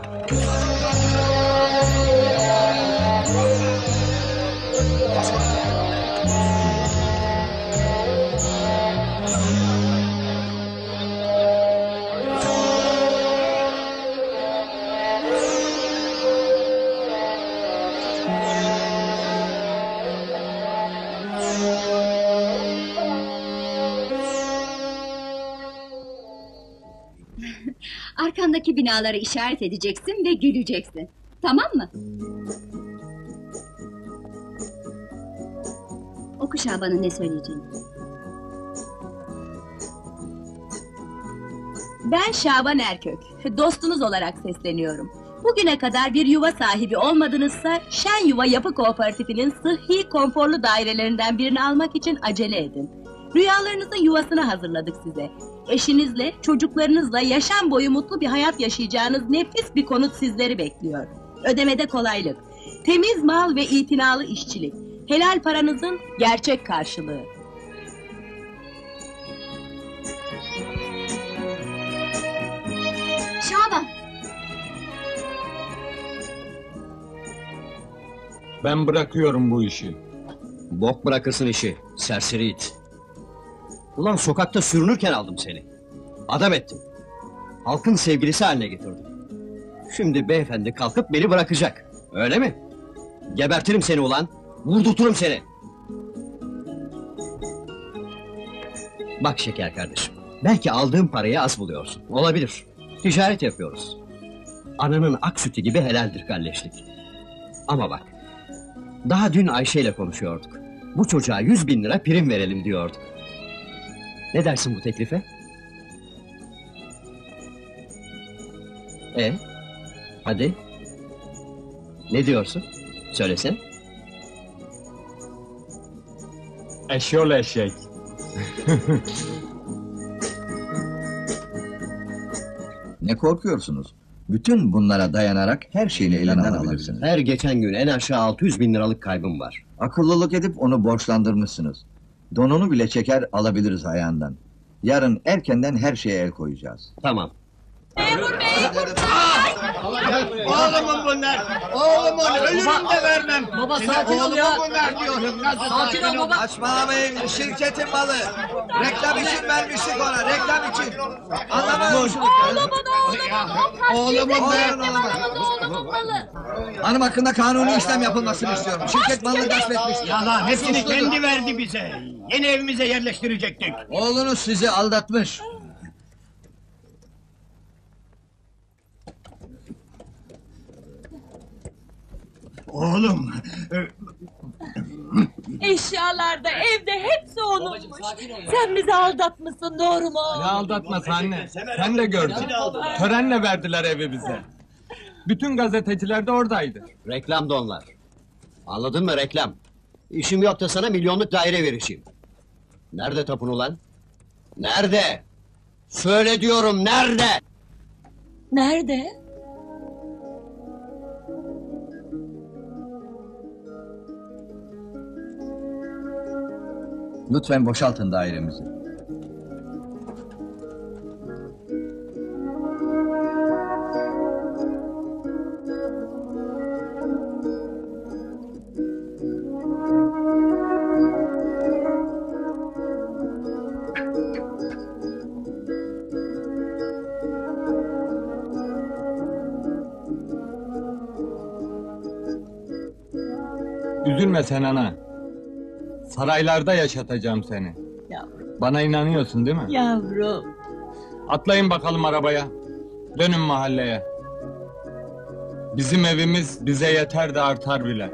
Arkandaki binaları işaret edeceksin ve güleceksin. Tamam mı? Oku Şaban'ın ne söyleyeceğini. Ben Şaban Erkök. Dostunuz olarak sesleniyorum. Bugüne kadar bir yuva sahibi olmadınızsa Şen Yuva Yapı Kooperatifinin sıhhi konforlu dairelerinden birini almak için acele edin. Rüyalarınızın yuvasını hazırladık size. Eşinizle, çocuklarınızla yaşam boyu mutlu bir hayat yaşayacağınız nefis bir konut sizleri bekliyor. Ödemede kolaylık, temiz mal ve itinalı işçilik, helal paranızın gerçek karşılığı. Şaban! Ben bırakıyorum bu işi. Bok bırakırsın işi. Serseri it. Ulan sokakta sürünürken aldım seni. Adam ettim. Halkın sevgilisi haline getirdim. Şimdi beyefendi kalkıp beni bırakacak. Öyle mi? Gebertirim seni ulan. Vurdurturum seni. Bak şeker kardeşim. Belki aldığım parayı az buluyorsun. Olabilir. Ticaret yapıyoruz. Ananın ak sütü gibi helaldir kalleşlik. Ama bak. Daha dün Ayşe ile konuşuyorduk. Bu çocuğa yüz bin lira prim verelim diyorduk. Ne dersin bu teklife? E, hadi. Ne diyorsun? Söylesene. Eşyol eşek. Ne korkuyorsunuz? Bütün bunlara dayanarak her şeyini elinden alabilirsiniz. Her geçen gün en aşağı 600 bin liralık kaybım var. Akıllılık edip onu borçlandırmışsınız. Donunu bile çeker alabiliriz ayağından. Yarın erkenden her şeye el koyacağız. Tamam. Memur bey! Oğlumun bunlar. Oğlumun ölürüm de vermem. Baba, sakin ol oğlumun ya. bunlar diyorum. Nasıl Sakin ol baba. Saçmalamayın şirketin malı. Reklam için vermiştik ona reklam için. Anlamıyor musunuz? Oğlumun be. Hanım hakkında kanuni işlem yapılmasını istiyorum. Şirket malını gasp etmiş. Yalan hepsini kendi verdi bize. Yeni evimize yerleştirecektik. Oğlunuz sizi aldatmış. Oğlum. Eşyalarda, evde hepsi onunmuş. Sen bizi aldatmışsın doğru mu? Ne aldatması anne? Sen de gördün. Törenle verdiler evi bize. Bütün gazeteciler de oradaydı. Reklam da onlar. Anladın mı reklam? İşim yok da sana milyonluk daire verişeyim. Nerede tapun ulan? Nerede? Söyle diyorum nerede? Nerede? Lütfen boşaltın dairemizi. Üzülme sen ana. Saraylarda yaşatacağım seni. Yavrum. Bana inanıyorsun değil mi? Yavrum. Atlayın bakalım arabaya. Dönün mahalleye. Bizim evimiz bize yeter de artar bile.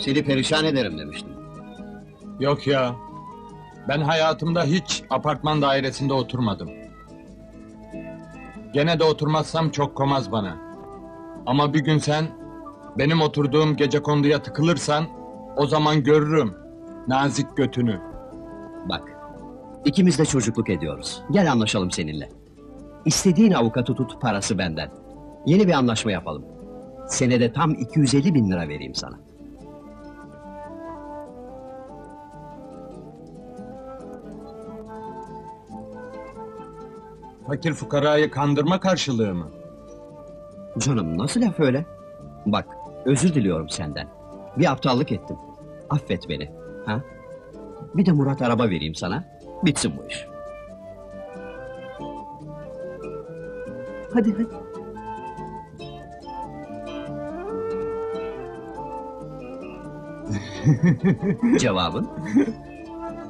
Seni perişan ederim demiştim. Yok ya. Ben hayatımda hiç apartman dairesinde oturmadım. Gene de oturmazsam çok komaz bana. Ama bir gün sen benim oturduğum gece konduya tıkılırsan o zaman görürüm nazik götünü. Bak, ikimiz de çocukluk ediyoruz. Gel anlaşalım seninle. İstediğin avukatı tut, parası benden. Yeni bir anlaşma yapalım. Senede tam 250 bin lira vereyim sana. Fakir fukarayı kandırma karşılığı mı? Canım nasıl laf öyle? Bak, özür diliyorum senden. Bir aptallık ettim. Affet beni. Ha? Bir de Murat araba vereyim sana. Bitsin bu iş. Hadi hadi. Cevabın?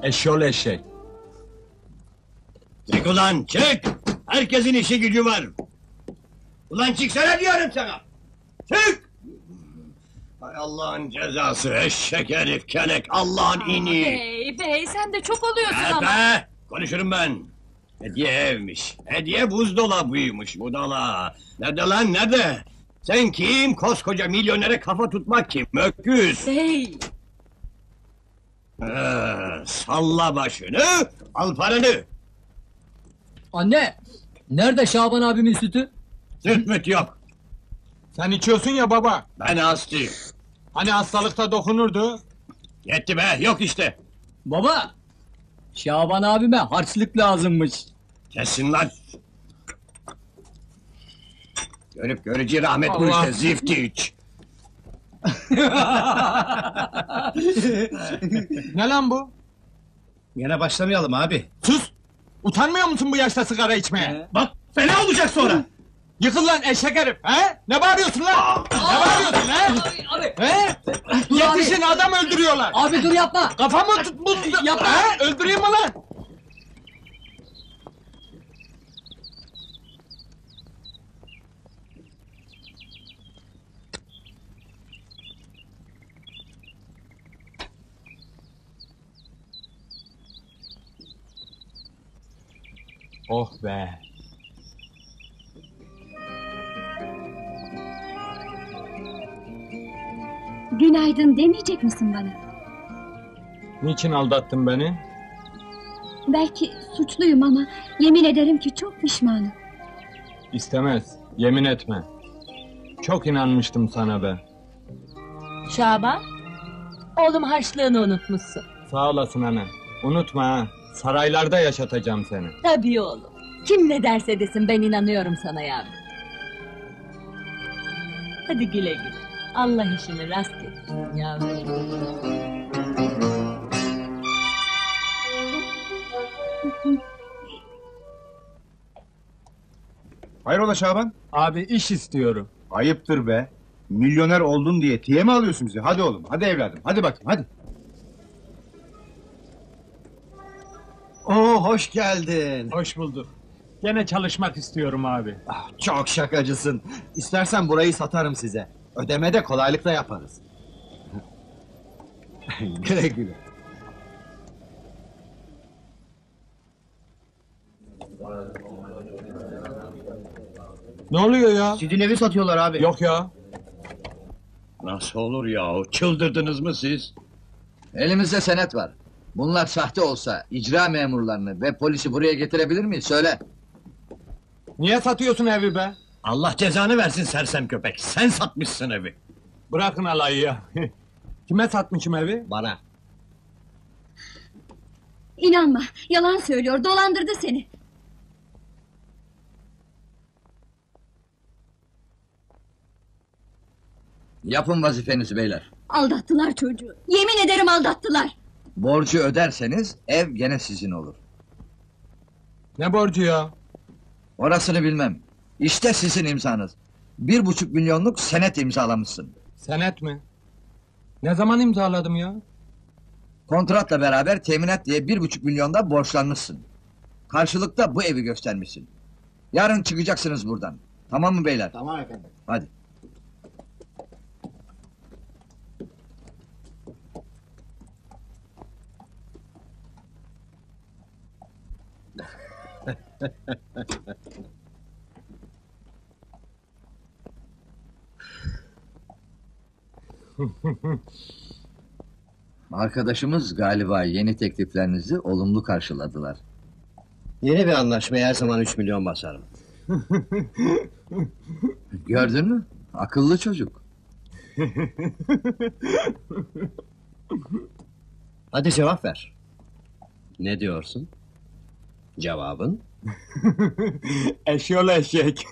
Eşyol eşek. Çık ulan çık. Herkesin işi gücü var. Ulan çıksana diyorum sana. Çık. Hay Allah'ın cezası eşek herif kelek Allah'ın ini. Bey, bey sen de çok oluyorsun ama. Epe konuşurum ben. Hediye evmiş. Hediye buzdolabıymış budala. Nerede lan nerede? Sen kim? Koskoca milyonere kafa tutmak kim? Öküz. Bey. Ee, salla başını, al paranı. Anne! Nerede Şaban abimin sütü? Süt yok. Sen içiyorsun ya baba. Ben hastayım. Hani hastalıkta dokunurdu. Yetti be, yok işte. Baba! Şaban abime harçlık lazımmış. Kesin lan. Görüp görücü rahmet bu Allah. işte, zifti iç. Ne lan bu? Yine başlamayalım abi. Sus! Utanmıyor musun bu yaşta sigara içmeye? Bak fena olacak sonra. Yıkıl lan eşek herif! He? Ne bağırıyorsun lan? ne bağırıyorsun he? Abi! He? Yetişin adam öldürüyorlar! Abi dur yapma! Kafamı tut bu... Yapma! He? Öldüreyim mi lan? Oh be! Günaydın demeyecek misin bana? Niçin aldattın beni? Belki suçluyum ama yemin ederim ki çok pişmanım. İstemez, yemin etme. Çok inanmıştım sana be. Şaban, Oğlum harçlığını unutmuşsun. Sağ olasın ana. Unutma ha. Saraylarda yaşatacağım seni. Tabii oğlum. Kim ne derse desin ben inanıyorum sana yavrum. Hadi güle güle. Allah işini rast etsin yavrum. Hayrola Şaban? Abi iş istiyorum. Ayıptır be. Milyoner oldun diye tiye mi alıyorsun bizi? Hadi oğlum, hadi evladım, hadi bakayım, hadi. Oo hoş geldin. Hoş bulduk. Gene çalışmak istiyorum abi. Çok şakacısın. İstersen burayı satarım size. Ödeme de kolaylıkla yaparız. güle güle. Ne oluyor ya? Sizin evi satıyorlar abi. Yok ya. Nasıl olur ya? Çıldırdınız mı siz? Elimizde senet var. Bunlar sahte olsa icra memurlarını ve polisi buraya getirebilir miyiz? Söyle. Niye satıyorsun evi be? Allah cezanı versin sersem köpek. Sen satmışsın evi. Bırakın alayı ya. Kime satmışım evi? Bana. İnanma, yalan söylüyor, dolandırdı seni. Yapın vazifenizi beyler. Aldattılar çocuğu. Yemin ederim aldattılar. Borcu öderseniz ev gene sizin olur. Ne borcu ya? Orasını bilmem. İşte sizin imzanız. Bir buçuk milyonluk senet imzalamışsın. Senet mi? Ne zaman imzaladım ya? Kontratla beraber teminat diye bir buçuk milyonda borçlanmışsın. Karşılıkta bu evi göstermişsin. Yarın çıkacaksınız buradan. Tamam mı beyler? Tamam efendim. Hadi. Arkadaşımız galiba yeni tekliflerinizi olumlu karşıladılar. Yeni bir anlaşmaya her zaman 3 milyon basarım. Gördün mü? Akıllı çocuk. Hadi cevap ver. Ne diyorsun? Cevabın? Eşyol eşek.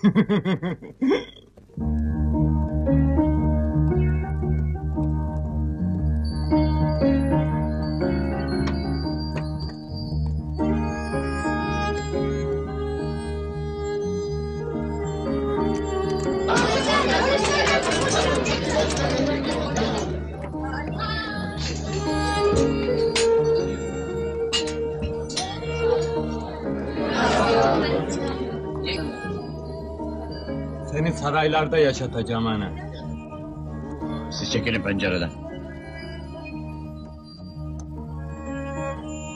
Seni saraylarda yaşatacağım ana. Siz çekilin pencereden.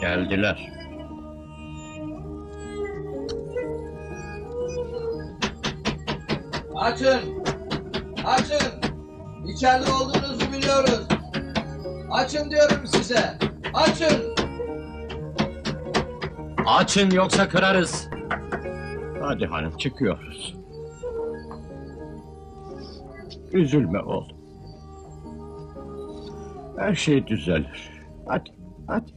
Geldiler. Açın! Açın! İçeride olduğunuzu biliyoruz. Açın diyorum size. Açın! Açın yoksa kırarız. Hadi hanım çıkıyoruz. Üzülme oğlum. Her şey düzelir. Hadi, hadi.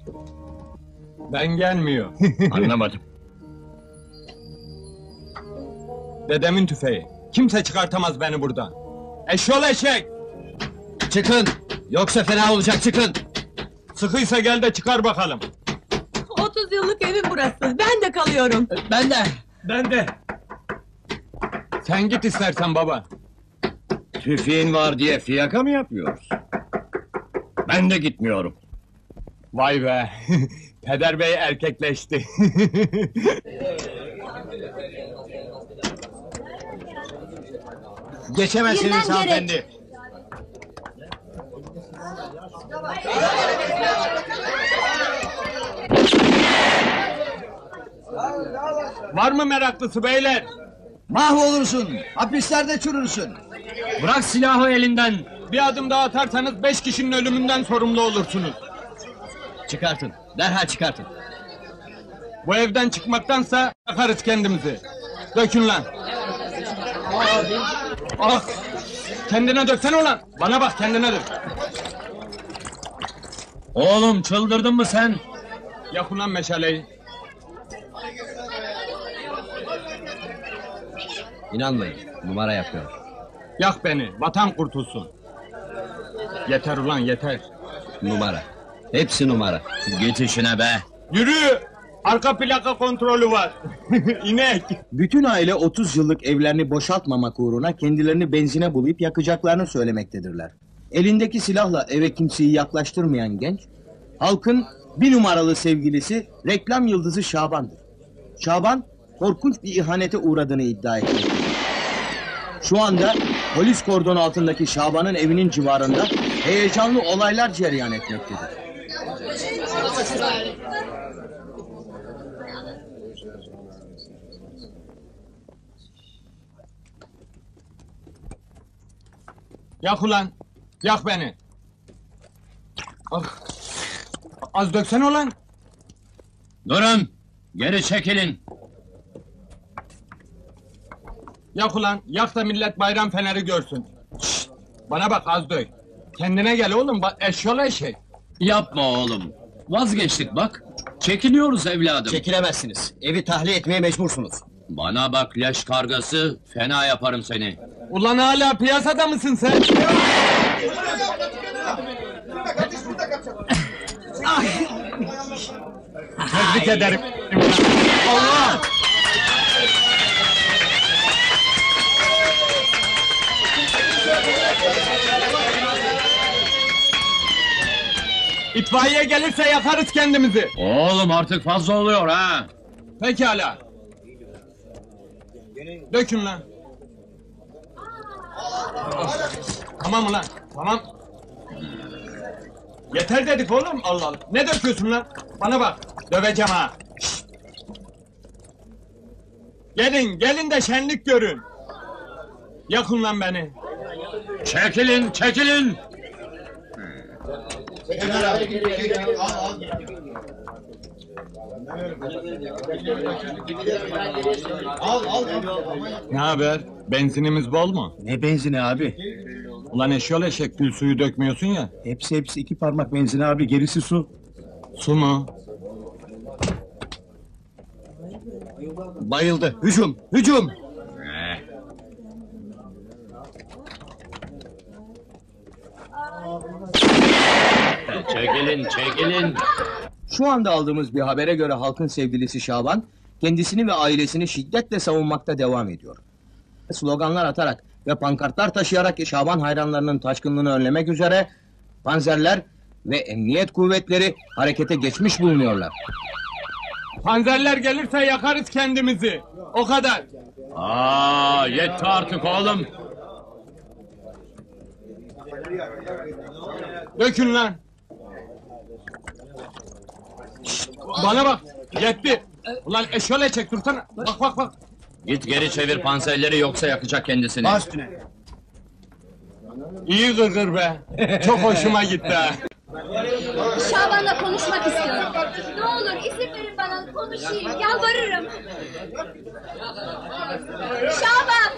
Ben gelmiyor. Anlamadım. Dedemin tüfeği. Kimse çıkartamaz beni buradan. Eşyol eşek! Çıkın! Yoksa fena olacak çıkın! Sıkıysa gel de çıkar bakalım. 30 yıllık evim burası. Ben de kalıyorum. Ben de. Ben de. Sen git istersen baba. Tüfeğin var diye fiyaka mı yapıyoruz? Ben de gitmiyorum. Vay be. Peder bey erkekleşti. Geçemezsiniz Girmem gerek. hanımefendi. Var mı meraklısı beyler? Mahvolursun. Hapislerde çürürsün. Bırak silahı elinden. Bir adım daha atarsanız beş kişinin ölümünden sorumlu olursunuz. Çıkartın. Derhal çıkartın. Bu evden çıkmaktansa yakarız kendimizi. Dökün lan. Ah! Kendine döksene ulan. Bana bak kendine dök. Oğlum çıldırdın mı sen? Yak ulan meşaleyi. İnanmayın, numara yapıyor. Yak beni, vatan kurtulsun. Yeter ulan yeter. Numara. Hepsi numara. Git işine be. Yürü! Arka plaka kontrolü var. İnek. Bütün aile 30 yıllık evlerini boşaltmamak uğruna kendilerini benzine bulayıp yakacaklarını söylemektedirler. Elindeki silahla eve kimseyi yaklaştırmayan genç, halkın bir numaralı sevgilisi reklam yıldızı Şaban'dır. Şaban, korkunç bir ihanete uğradığını iddia etmektedir. Şu anda polis kordonu altındaki Şaban'ın evinin civarında heyecanlı olaylar cereyan etmektedir. Yak ulan. Yak beni. Ah. Az döksene ulan. Durun. Geri çekilin. Yak ulan. Yak da millet bayram feneri görsün. Şşt! Bana bak az dök. Kendine gel oğlum. Bak eşyol eşek. Yapma oğlum. Vazgeçtik bak. Çekiliyoruz evladım. Çekilemezsiniz. Evi tahliye etmeye mecbursunuz. Bana bak leş kargası. Fena yaparım seni. Ulan hala piyasada mısın sen? Tebrik ederim. Allah! İtfaiye gelirse yakarız kendimizi. Oğlum artık fazla oluyor ha. Pekala. Dökün lan. Tamam ulan, tamam. Yeter dedik oğlum, Allah Allah. Ne döküyorsun lan? Bana bak, döveceğim ha. Gelin, gelin de şenlik görün. Yakın lan beni. Çekilin, çekilin. Ne haber? Benzinimiz bol mu? Ne benzini abi? Ulan eşyol eşek gül suyu dökmüyorsun ya. Hepsi hepsi iki parmak benzini abi gerisi su. Su mu? Bayıldı. Hücum, hücum. Çekilin, çekilin. Şu anda aldığımız bir habere göre halkın sevgilisi Şaban, kendisini ve ailesini şiddetle savunmakta devam ediyor. Sloganlar atarak ve pankartlar taşıyarak Şaban hayranlarının taşkınlığını önlemek üzere panzerler ve emniyet kuvvetleri harekete geçmiş bulunuyorlar. Panzerler gelirse yakarız kendimizi. O kadar. Aa, yetti artık oğlum. Dökün lan. Bana bak. Yetti. Ulan eşyole çek dursana. Bak bak bak. Git geri çevir panserleri yoksa yakacak kendisini. İyi gırgır be. Çok hoşuma gitti ha. Şaban'la konuşmak istiyorum. Ne olur izin verin bana konuşayım. Yalvarırım. Şaban!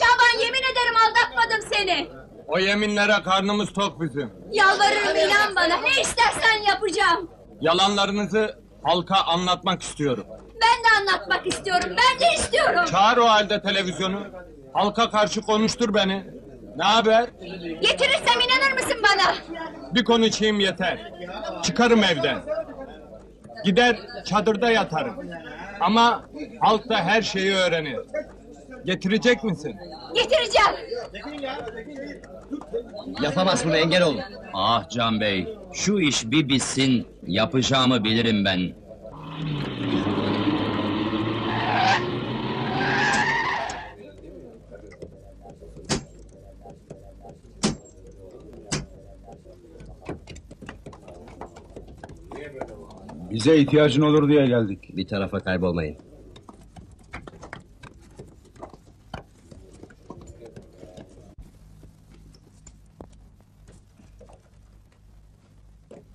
Şaban yemin ederim aldatmadım seni. O yeminlere karnımız tok bizim. Yalvarırım inan bana. Ne istersen yapacağım. Yalanlarınızı halka anlatmak istiyorum. Ben de anlatmak istiyorum. Ben de istiyorum. Çağır o halde televizyonu. Halka karşı konuştur beni. Ne haber? Getirirsem inanır mısın bana? Bir konuşayım yeter. Çıkarım evden. Gider çadırda yatarım. Ama halk da her şeyi öğrenir. Getirecek misin? Getireceğim. Yapamaz bunu engel olun. Ah Can Bey, şu iş bir bitsin, yapacağımı bilirim ben. Bize ihtiyacın olur diye geldik. Bir tarafa kaybolmayın.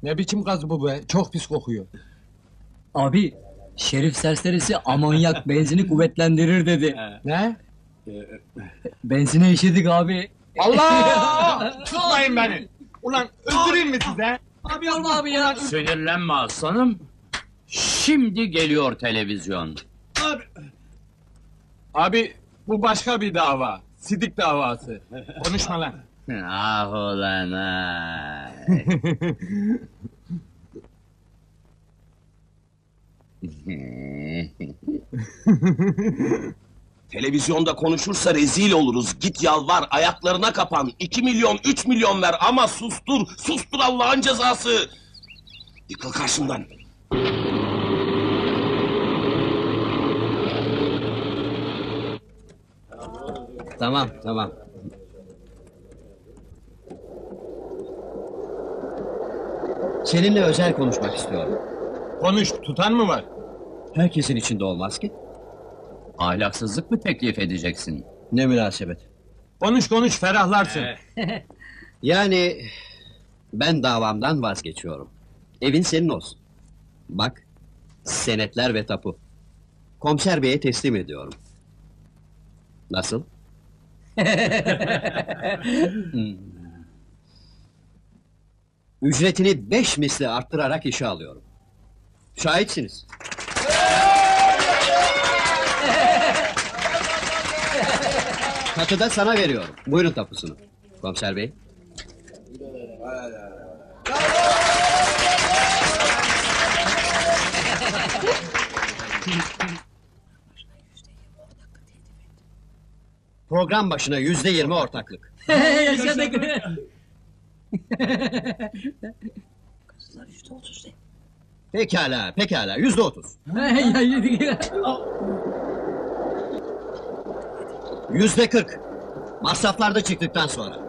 Ne biçim gaz bu be? Çok pis kokuyor. Abi, şerif serserisi amonyak benzini kuvvetlendirir dedi. Ne? Benzine işedik abi. Allah! Tutmayın beni! Ulan öldüreyim mi size? Abi olma abi ya. Sinirlenme aslanım. Şimdi geliyor televizyon. Abi bu başka bir dava. Sidik davası. Konuşma lan. Ah ulan ah. Televizyonda konuşursa rezil oluruz. Git yalvar, ayaklarına kapan. 2 milyon, 3 milyon ver ama sustur, sustur Allah'ın cezası. Yıkıl karşımdan. Tamam, tamam. Seninle özel konuşmak istiyorum. Konuş, tutan mı var? Herkesin içinde olmaz ki. Ahlaksızlık mı teklif edeceksin? Ne münasebet. Konuş konuş, ferahlarsın. Yani ben davamdan vazgeçiyorum. Evin senin olsun. Bak, senetler ve tapu. Komiser beye teslim ediyorum. Nasıl? Hmm. Ücretini beş misli arttırarak işe alıyorum. Şahitsiniz. Katı da sana veriyorum. Buyurun tapusunu. Komiser bey. Program başına yüzde yirmi ortaklık. Yaşadık. Pekala, pekala, yüzde otuz. Yüzde kırk. Masraflar da çıktıktan sonra.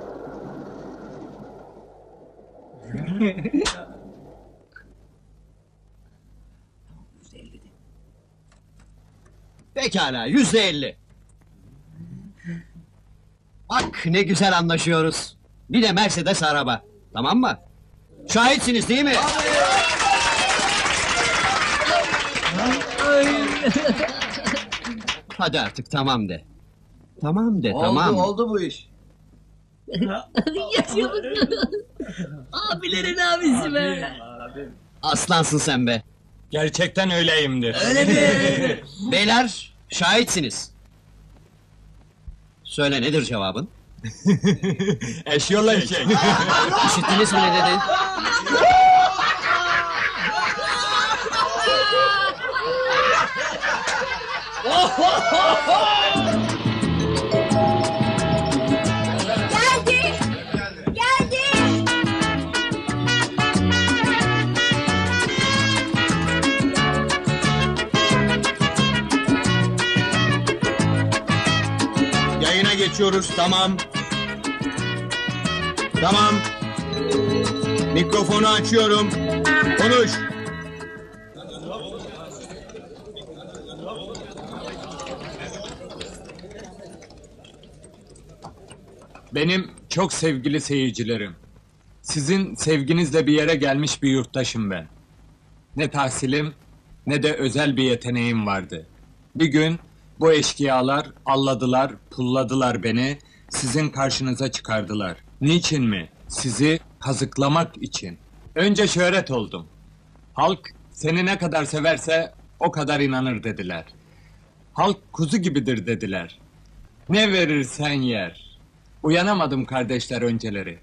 Pekala, yüzde elli. Bak ne güzel anlaşıyoruz. Bir de Mercedes araba. Tamam mı? Şahitsiniz değil mi? Hadi artık tamam de. Tamam de, tamam. oldu bu iş. Yaşadık. Abilerin abisi be. Aslansın sen be. Gerçekten öyleyimdir. Öyle mi? Beyler, şahitsiniz. Söyle nedir cevabın? Eşyolla eşek. İşittiniz mi ne dedi? Geçiyoruz, tamam. Tamam. Mikrofonu açıyorum. Konuş. Benim çok sevgili seyircilerim. Sizin sevginizle bir yere gelmiş bir yurttaşım ben. Ne tahsilim ne de özel bir yeteneğim vardı. Bir gün bu eşkıyalar alladılar, pulladılar beni, sizin karşınıza çıkardılar. Niçin mi? Sizi kazıklamak için. Önce şöhret oldum. Halk seni ne kadar severse o kadar inanır dediler. Halk kuzu gibidir dediler. Ne verirsen yer. Uyanamadım kardeşler önceleri.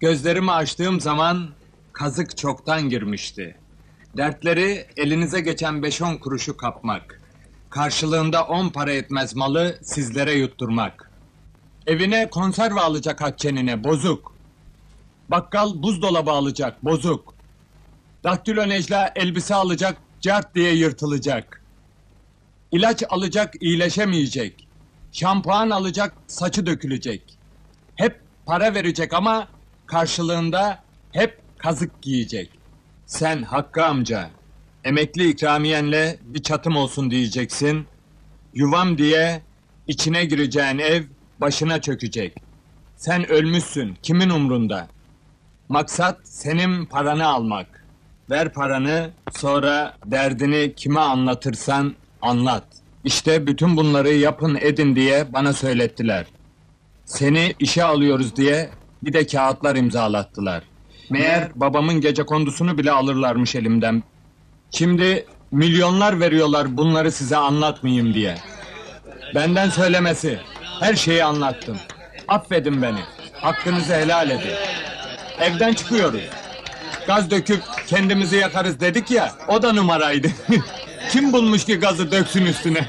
Gözlerimi açtığım zaman kazık çoktan girmişti. Dertleri elinize geçen beş on kuruşu kapmak. Karşılığında on para etmez malı sizlere yutturmak. Evine konserve alacak Hatice'nine bozuk. Bakkal buzdolabı alacak bozuk. Daktilo Necla elbise alacak cart diye yırtılacak. İlaç alacak iyileşemeyecek. Şampuan alacak saçı dökülecek. Hep para verecek ama karşılığında hep kazık giyecek. Sen Hakkı amca, emekli ikramiyenle bir çatım olsun diyeceksin. Yuvam diye içine gireceğin ev başına çökecek. Sen ölmüşsün, kimin umrunda? Maksat senin paranı almak. Ver paranı, sonra derdini kime anlatırsan anlat. İşte bütün bunları yapın edin diye bana söylettiler. Seni işe alıyoruz diye Bir de kağıtlar imzalattılar. Meğer babamın gece kondusunu bile alırlarmış elimden. Şimdi milyonlar veriyorlar bunları size anlatmayayım diye. Benden söylemesi. Her şeyi anlattım. Affedin beni. Hakkınızı helal edin. Evden çıkıyoruz. Gaz döküp kendimizi yakarız dedik ya, o da numaraydı. Kim bulmuş ki gazı döksün üstüne?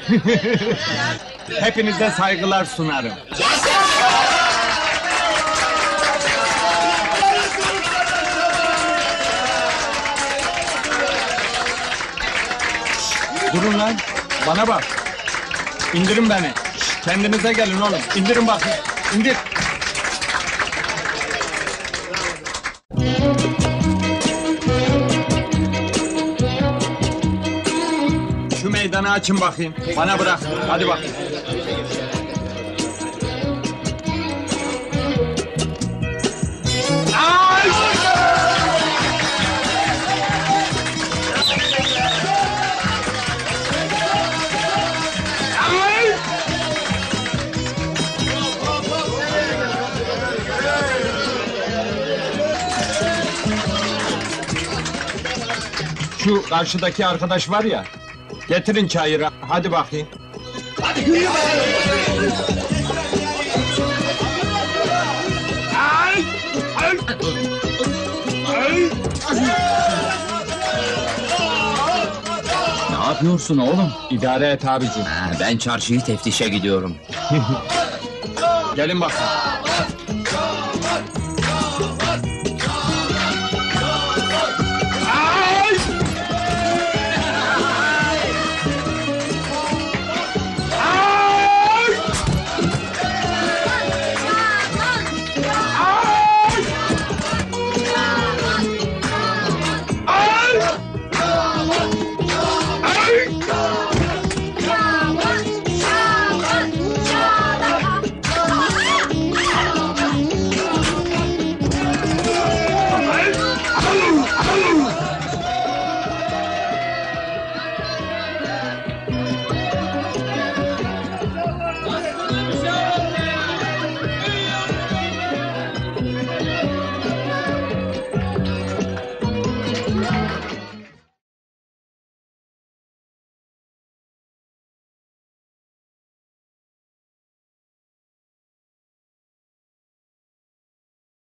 Hepinize saygılar sunarım. Durun lan, bana bak. İndirin beni. Kendinize gelin oğlum. İndirin bakın. İndir. Şu meydanı açın bakayım. Bana bırak. Hadi bak. Şu karşıdaki arkadaş var ya. Getirin çayırı. Hadi bakayım. Ne yapıyorsun oğlum? İdare et abicim. Ha, ben çarşıyı teftişe gidiyorum. Gelin bakın.